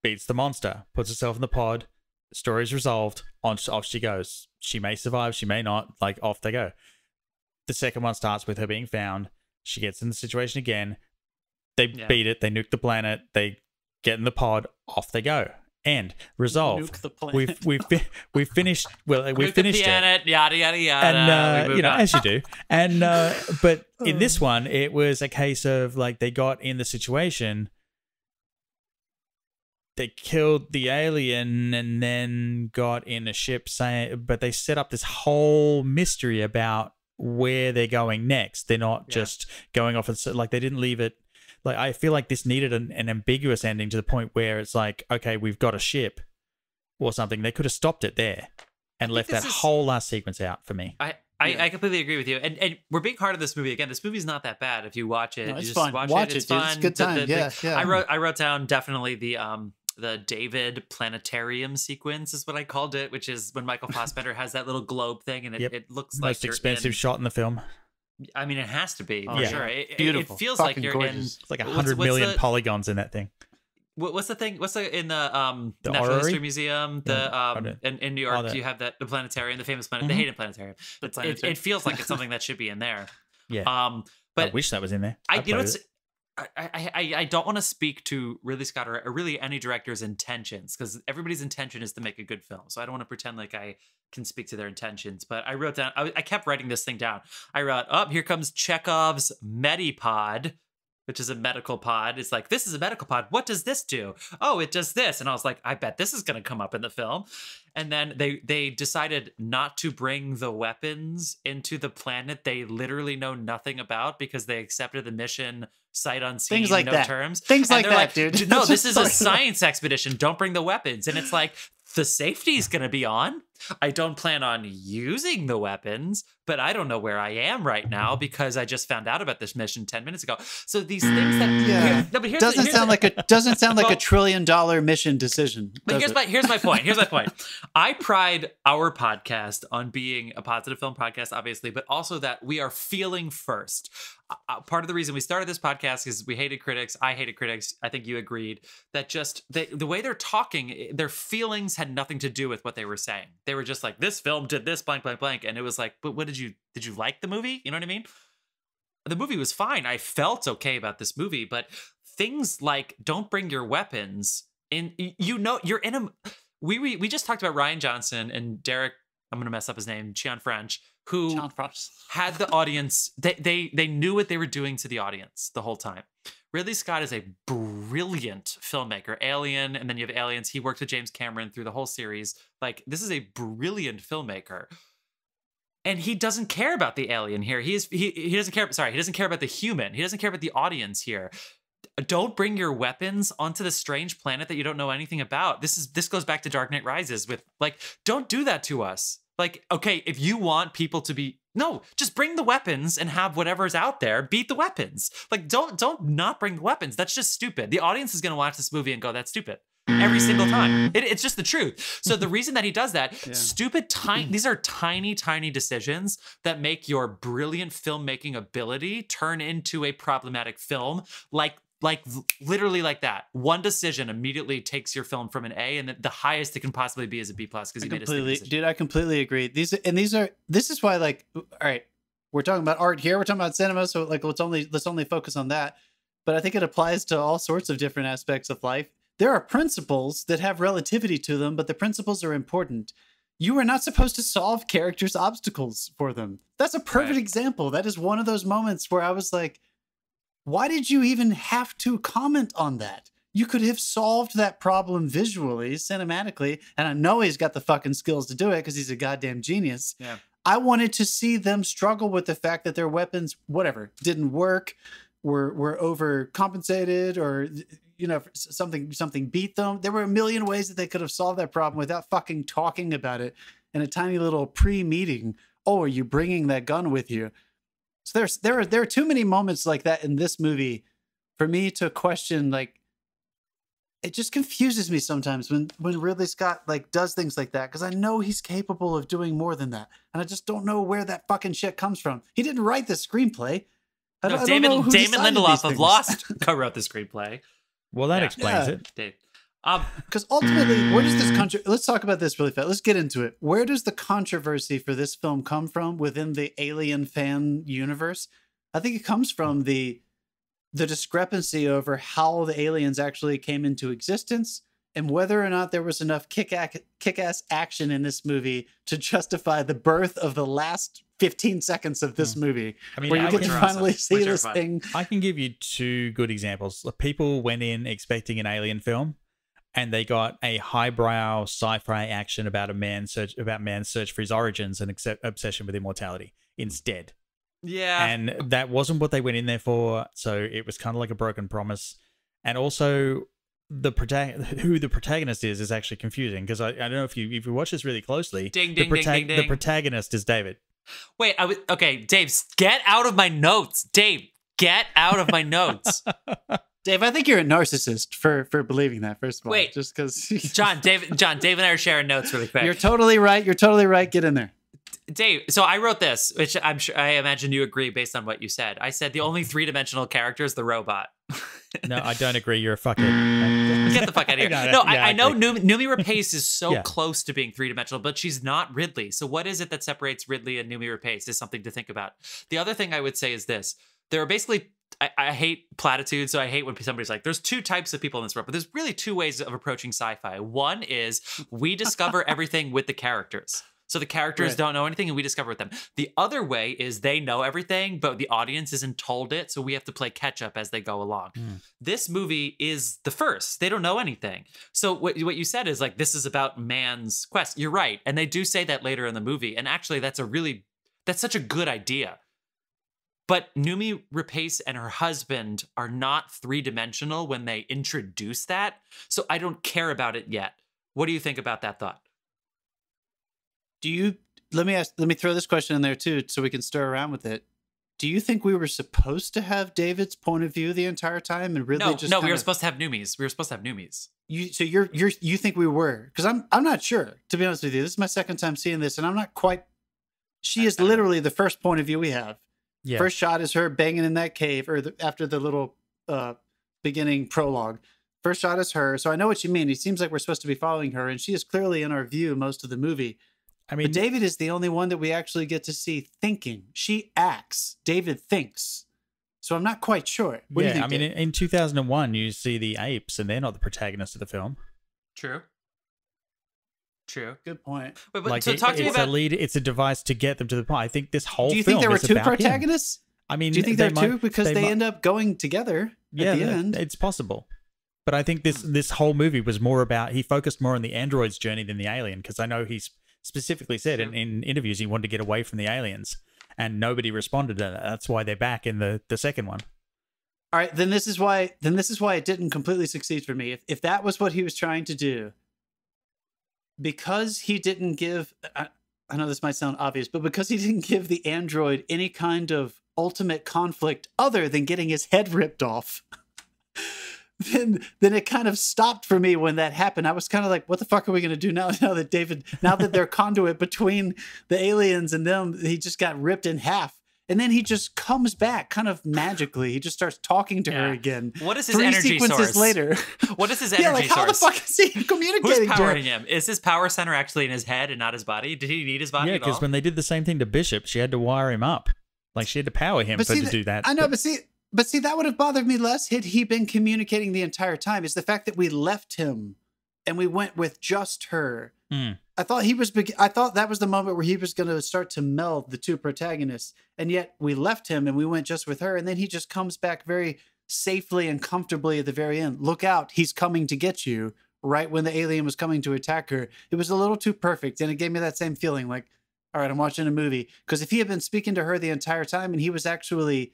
beats the monster, puts herself in the pod, story's resolved, on off she goes. She may survive, she may not. Like off they go. The second one starts with her being found. She gets in the situation again. They Yeah. beat it. They nuke the planet. They get in the pod. Off they go. End. Resolved. Nuke the planet. We've we've we've finished. Well, we've Nuke finished it Yada yada yada. and uh, you know on. as you do and uh, but in this one it was a case of like they got in the situation they killed the alien and then got in a ship saying but they set up this whole mystery about where they're going next they're not Yeah. just going off and like they didn't leave it like i feel like this needed an, an ambiguous ending to the point where it's like okay we've got a ship or something they could have stopped it there and left this that is- whole last sequence out for me I, I, Yeah. I completely agree with you. And and we're being hard on this movie again. This movie's not that bad if you watch it. No, you it's just fun. watch, Watch it. it, It's dude. fun. It's good time. the- the- Yeah, yeah. I wrote I wrote down definitely the um the David planetarium sequence is what I called it, which is when Michael Fassbender has that little globe thing and it, Yep. it looks like most expensive in- shot in the film. I mean, it has to be for Oh, yeah. sure. It, it- Beautiful. It feels Fucking like you're gorgeous. It's like a What's- hundred what's million the- polygons in that thing. what, what's the thing? What's the in the um The Natural orrery? History Museum? The No, um in, in New York, you have that the planetarium, the famous planet, the Mhm. Hayden Planetarium. The It's- It, it feels like it's something that should be in there. Yeah, Um, I but wish that was in there. I, I'd you know, play it's, it. I, I, I- don't want to speak to Ridley Scott or, really any director's intentions because everybody's intention is to make a good film. So I don't want to pretend like I can speak to their intentions. But I wrote down, I, I kept writing this thing down. I wrote, up here comes Chekhov's Medipod, which is a medical pod. It's like, this is a medical pod. What does this do? Oh, it does this. And I was like, I bet this is going to come up in the film. And then they they decided not to bring the weapons into the planet they literally know nothing about because they accepted the mission sight unseen, Things like no that. terms. Things And like that, dude. No, this is a science expedition. Don't bring the weapons. And it's like the safety is gonna be on. I don't plan on using the weapons, but I don't know where I am right now because I just found out about this mission 10 minutes ago. So these things that Yeah. here- no, but here's doesn't here's sound the- like a doesn't sound like Well- a trillion dollar mission decision. But here's it? my here's my point. Here's my point. I pride our podcast on being a positive film podcast, obviously, but also that we are feeling first. Uh, Uh, part of the reason we started this podcast is we hated critics. I hated critics. I think you agreed that just they, the way they're talking, eh, their feelings had nothing to do with what they were saying. They were just like, "This film did this blank blank blank," and it was like, "But what did you did you like the movie? You know what I mean?" The movie was fine. I felt okay about this movie, but things like "Don't bring your weapons." In you know, you're in a we, we we just talked about Rian Johnson and Derek. I'm gonna mess up his name, Chian French, who Frost. had the audience. They they they knew what they were doing to the audience the whole time. Ridley Scott is a brilliant filmmaker. Alien, and then you have Aliens. He worked with James Cameron through the whole series. Like this is a brilliant filmmaker. And he doesn't care about the alien here. He is he he doesn't care. Sorry, he doesn't care about the human. He doesn't care about the audience here don't bring your weapons onto the strange planet that you don't know anything about. This is this goes back to Dark Knight Rises with like don't do that to us. Like okay, if you want people to be no, just bring the weapons and have whatever's out there beat the weapons. Like don't don't not bring the weapons. That's just stupid. The audience is going to watch this movie and go that's stupid every single time. Mm. It, it's just the truth. So the reason that he does that, Yeah. stupid tiny these are tiny tiny decisions that make your brilliant filmmaking ability turn into a problematic film like like literally like that. One decision immediately takes your film from an A and the, the highest it can possibly be is a B plus because you made a stupid completely, decision. dude. I completely agree. These and these are. This is why, like, all right, we're talking about art here. We're talking about cinema, so like, let's only let's only focus on that. But I think it applies to all sorts of different aspects of life. There are principles that have relativity to them, but the principles are important. You are not supposed to solve characters' obstacles for them. That's a perfect Right. example. That is one of those moments where I was like, why did you even have to comment on that? You could have solved that problem visually, cinematically, and I know he's got the fucking skills to do it because he's a goddamn genius. Yeah. I wanted to see them struggle with the fact that their weapons, whatever, didn't work, were were overcompensated, or you know something something beat them. There were a million ways that they could have solved that problem without fucking talking about it in a tiny little pre-meeting. Oh, are you bringing that gun with you? So there's there are there are too many moments like that in this movie for me to question like it just confuses me sometimes when when Ridley Scott like does things like that because I know he's capable of doing more than that and I just don't know where that fucking shit comes from. He didn't write the screenplay. I No, I don't know David Damon Lindelof of. Lost co-wrote the screenplay. Well, that Yeah. explains Yeah. it. Dave. Um, Because ultimately, where does this country? Let's talk about this really fast. Let's get into it. Where does the controversy for this film come from within the Alien fan universe? I think it comes from the the discrepancy over how the aliens actually came into existence and whether or not there was enough kick kick ass action in this movie to justify the birth of the last 15 seconds of this hmm. movie, I mean, where you I get to can, awesome. finally see Which this thing. I can give you two good examples. People went in expecting an alien film, and they got a highbrow sci-fi action about a man search about man's search for his origins and accept, obsession with immortality instead. yeah. and that wasn't what they went in there for. So it was kind of like a broken promise. And also, the protag- who the protagonist is is actually confusing because I, I don't know if you if you watch this really closely. Ding, the, ding, ding, ding, the protagonist is David. Wait, I was okay, Dave, get out of my notes. Dave, get out of my notes. Dave, I think you're a narcissist for for believing that. First of all, Wait. just because John, Dave, John, Dave and I are sharing notes really quick. you're totally right. You're totally right. Get in there. Dave, so I wrote this, which I'm sure I imagine you agree based on what you said. I said the only three-dimensional character is the robot. No, I don't agree. You're a fuckhead. Get the fuck out of here. No, No, no, yeah, I, I know. Noomi, Noomi Rapace is so Yeah. close to being three dimensional, but she's not Ridley. So what is it that separates Ridley and Noomi Rapace is something to think about. The other thing I would say is this: there are basically. I, I hate platitudes, so I hate when somebody's like, "There's two types of people in this world," but there's really two ways of approaching sci-fi. One is we discover everything with the characters, so the characters Right. don't know anything, and we discover with them. The other way is they know everything, but the audience isn't told it, so we have to play catch up as they go along. Hmm. This movie is the first; they don't know anything. So what what you said is like this is about man's quest. You're right, and they do say that later in the movie. And actually, that's a really that's such a good idea. But Noomi Rapace and her husband are not three dimensional when they introduce that. So I don't care about it yet. What do you think about that thought? Do you let me ask. Let me throw this question in there too, so we can stir around with it. Do you think we were supposed to have David's point of view the entire time, and really no, just no, we kinda- were supposed to have Noomies. We were supposed to have Noomies. You so you're you're you think we were because I'm I'm not sure to be honest with you. This is my second time seeing this, and I'm not quite. She I- is I don't literally the first point of view we have. Yeah. First shot is her banging in that cave, or the, after the little uh, beginning prologue. First shot is her, so I know what you mean. It seems like we're supposed to be following her, and she is clearly in our view most of the movie. I mean, but David is the only one that we actually get to see thinking. She acts. David thinks. So I'm not quite sure. What do yeah, you think? I mean, Dave? in, in 2001, you see the apes, and they're not the protagonists of the film. True. True. good point. Wait, but like, so it- talk to me it's about. a lead. It's a device to get them to the point. I think this whole Do you think there were two about him. protagonists? I mean, Do you think they there are two because they, might- end up going together yeah, at the end? it's possible. But I think this this whole movie was more about he focused more on the android's journey than the alien because I know he's specifically said in, in interviews he wanted to get away from the aliens and nobody responded to that. That's why they're back in the the second one. All right, then this is why then this is why it didn't completely succeed for me. If if that was what he was trying to do, because he didn't give I, I know this might sound obvious, but because he didn't give the android any kind of ultimate conflict other than getting his head ripped off. Then, then it kind of stopped for me when that happened. I was kind of like, "What the fuck are we going to do now? Now that David, now that they're conduit between the aliens and them, he just got ripped in half." And then he just comes back kind of magically. He just starts talking to her again. What is his Three energy sequences source? later. What is his energy yeah, like how the fuck is he Who's communicating to her? powering him? Is his power center actually in his head and not his body? Did he need his body yeah, because when they did the same thing to Bishop, she had to wire him up. Like she had to power him But for see, to do that. I know, but see, but see, that would have bothered me less had he been communicating the entire time. Is the fact that we left him and we went with just her. Mm. I thought he was. beg- I thought that was the moment where he was going to start to meld the two protagonists, and yet we left him and we went just with her, and then he just comes back very safely and comfortably at the very end. Look out, he's coming to get you. Right when the alien was coming to attack her, it was a little too perfect, and it gave me that same feeling. Like, all right, I'm watching a movie. Because if he had been speaking to her the entire time, and he was actually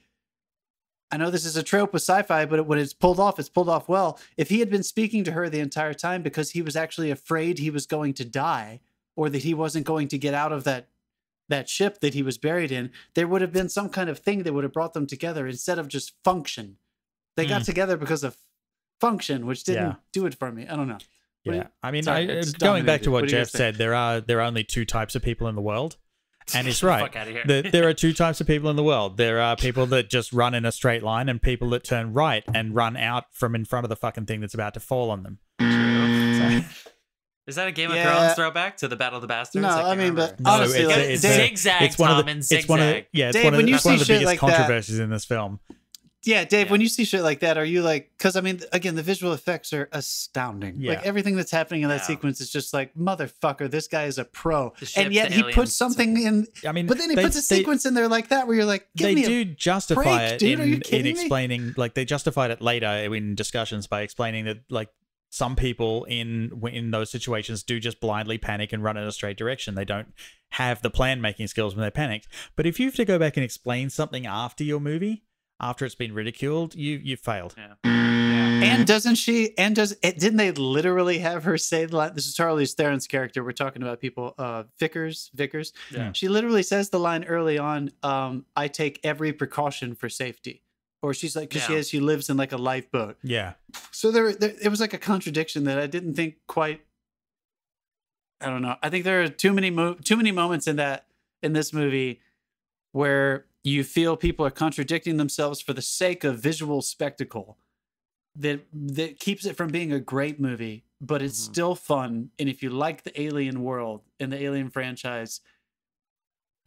I know this is a trope with sci-fi, but when it's pulled off, it's pulled off well. If he had been speaking to her the entire time because he was actually afraid he was going to die or that he wasn't going to get out of that that ship that he was buried in, there would have been some kind of thing that would have brought them together instead of just function. They got Hmm. together because of function, which didn't Yeah. do it for me. I don't know. Yeah, you- I mean, Sorry, I, going back to what, What Jeff said, there are there are only two types of people in the world, and he's Get the right. fuck outta here. The- there are two types of people in the world. There are people that just run in a straight line, and people that turn right and run out from in front of the fucking thing that's about to fall on them. True. Is that a Game of Thrones throwback to the Battle of the Bastards? No, can't I mean, remember. but No, honestly, it's, it's- it's, Zigzag, it's one of the, Tom, and it's one of the, yeah, it's Dave, one of when the, you it's one of the biggest like that- controversies in this film. Yeah, Dave, Yeah. when you see shit like that, are you like, because I mean, again, the visual effects are astounding. Yeah. Like everything that's happening in that Yeah. sequence is just like, motherfucker, this guy is a pro. And yet he puts something in, I mean, but then he they- puts a they- sequence in there like that where you're like, give they me a do justify break, it dude. Are in, you in kidding me? explaining like they justified it later in discussions by explaining that like some people in in those situations do just blindly panic and run in a straight direction they don't have the plan making skills when they're panicked but if you have to go back and explain something after your movie after it's been ridiculed you you've failed Yeah. And doesn't she? And does it? Didn't they literally have her say the line? This is Charlize Theron's character. We're talking about people. Uh, Vickers. Vickers. Yeah. She literally says the line early on. Um, I take every precaution for safety. Or she's like, because she has, she lives in like a lifeboat. yeah So there, there, it was like a contradiction that I didn't think quite. I don't know. I think there are too many mo- too many moments in that in this movie where you feel people are contradicting themselves for the sake of visual spectacle that that keeps it from being a great movie, but it's Mhm. still fun. And if you like the Alien world and the Alien franchise,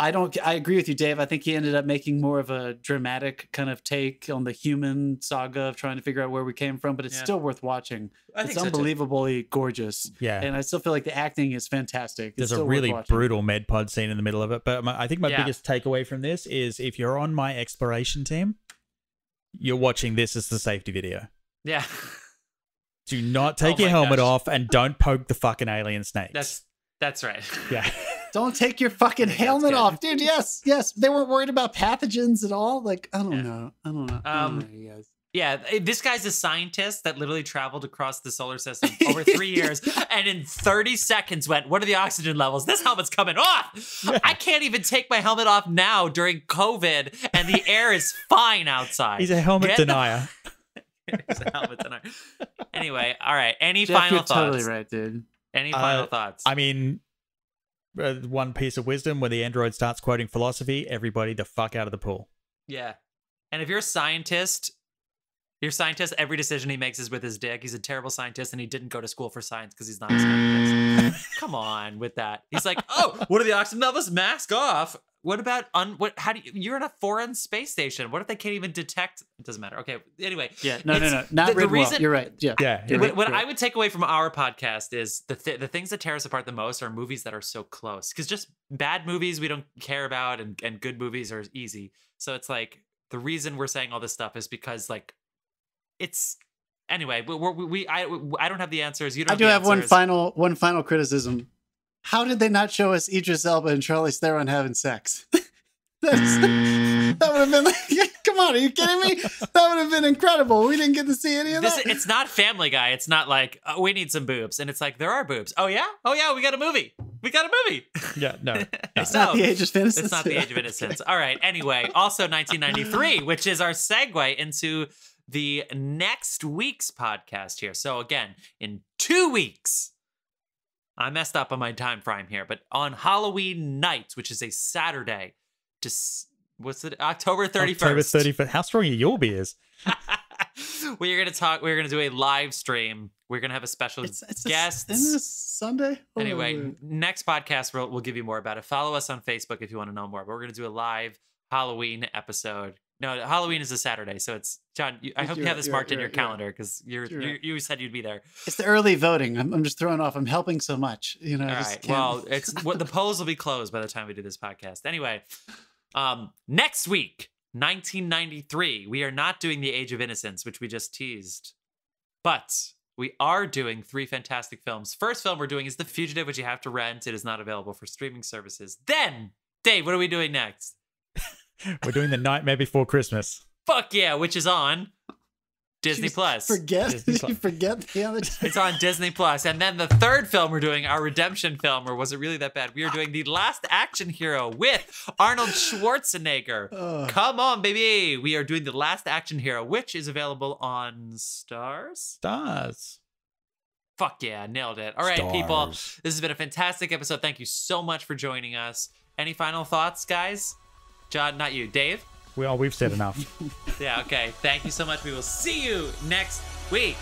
I don't. I agree with you, Dave. I think he ended up making more of a dramatic kind of take on the human saga of trying to figure out where we came from. But it's Yeah. still worth watching. I It's think so, unbelievably gorgeous, yeah and I still feel like the acting is fantastic. There's a still worth really watching. brutal med pod scene in the middle of it but my, i think my Yeah. biggest takeaway from this is if you're on my exploration team you're watching this as the safety video Yeah. do not oh take Oh your helmet gosh. off and don't poke the fucking alien snakes That's that's right. yeah Don't take your fucking I think that's helmet off, dude. Yes, yes. They weren't worried about pathogens at all. Like I don't Yeah. know. I don't know. I don't Um, know, you guys. Yeah, eh, this guy's a scientist that literally traveled across the solar system over three years and in 30 seconds went, What are the oxygen levels? This helmet's coming off. I can't even take my helmet off now during COVID and the air is fine outside. He's a helmet Get the- denier. He's a helmet denier. Anyway, all right. Any Jeff, final you're thoughts? totally right, dude. Any Uh, final thoughts? I mean, uh, Uh, one piece of wisdom when the android starts quoting philosophy, everybody the fuck out of the pool. Yeah. And if you're a scientist, you're a scientist, every decision he makes is with his dick. He's a terrible scientist and he didn't go to school for science because he's not a scientist. Come on with that. He's like, oh, what are the oxygen levels? Mask off. What about un what how do you you're in a foreign space station? What if they can't even detect it doesn't matter. Okay. Anyway. Yeah, no, no, no, not the- the Ridwell. reason- You're right. Yeah, Yeah, What, right, what you're I would take away from our podcast is the th- the things that tear us apart the most are movies that are so close. Because just bad movies we don't care about, and and good movies are easy. So it's like the reason we're saying all this stuff is because like it's anyway. We we, we I I don't have the answers. You don't. I do the have one final one final criticism. How did they not show us Idris Elba and Charlie Theron having sex? That's, mm. that would have been like, come on, are you kidding me? That would have been incredible. We didn't get to see any of This, that. it's not Family Guy. It's not like oh, we need some boobs, and it's like there are boobs. Oh yeah, oh yeah, we got a movie. We got a movie. Yeah, no. it's not the age of innocence. It's not the age of innocence. All right. Anyway, also 1993, which is our segue into the next week's podcast here. So again, in two weeks, I messed up on my time frame here, but on Halloween night, which is a Saturday, just what's it? October 31st. October 31st. How strong are your beers? we're gonna talk. We're gonna do a live stream. We're gonna have a special It's, it's guests. Isn't this Sunday? Hold Anyway, next podcast we'll, we'll give you more about it. Follow us on Facebook if you want to know more. But we're gonna do a live Halloween episode. No, Halloween is a Saturday, so it's John. You, I hope you You're have this you're marked right, in your you're right, you're calendar because you're, You're you right. you said you'd be there. it's the early voting. I'm, I'm just throwing off. I'm helping so much. You know. I just right. can't- Well, it's what the polls will be closed by the time we do this podcast. Anyway, um, next week, 1993, we are not doing the Age of Innocence, which we just teased, but we are doing three fantastic films. First film we're doing is The Fugitive, which you have to rent. It is not available for streaming services. Then, Dave, what are we doing next? We're doing the Nightmare Before Christmas. Fuck yeah, which is on Disney Jeez, Plus. Forget. Disney you Plus. forget the other. It's on Disney Plus. And then the third film we're doing, our redemption film, or was it really that bad? We are doing The Last Action Hero with Arnold Schwarzenegger. Ugh. Come on, baby. We are doing The Last Action Hero, which is available on Starz. Starz. Fuck yeah, nailed it. All right, people. This has been a fantastic episode. Thank you so much for joining us. Any final thoughts, guys? John, not you. Dave? Well, we've said enough. Yeah, okay. Thank you so much. We will see you next week.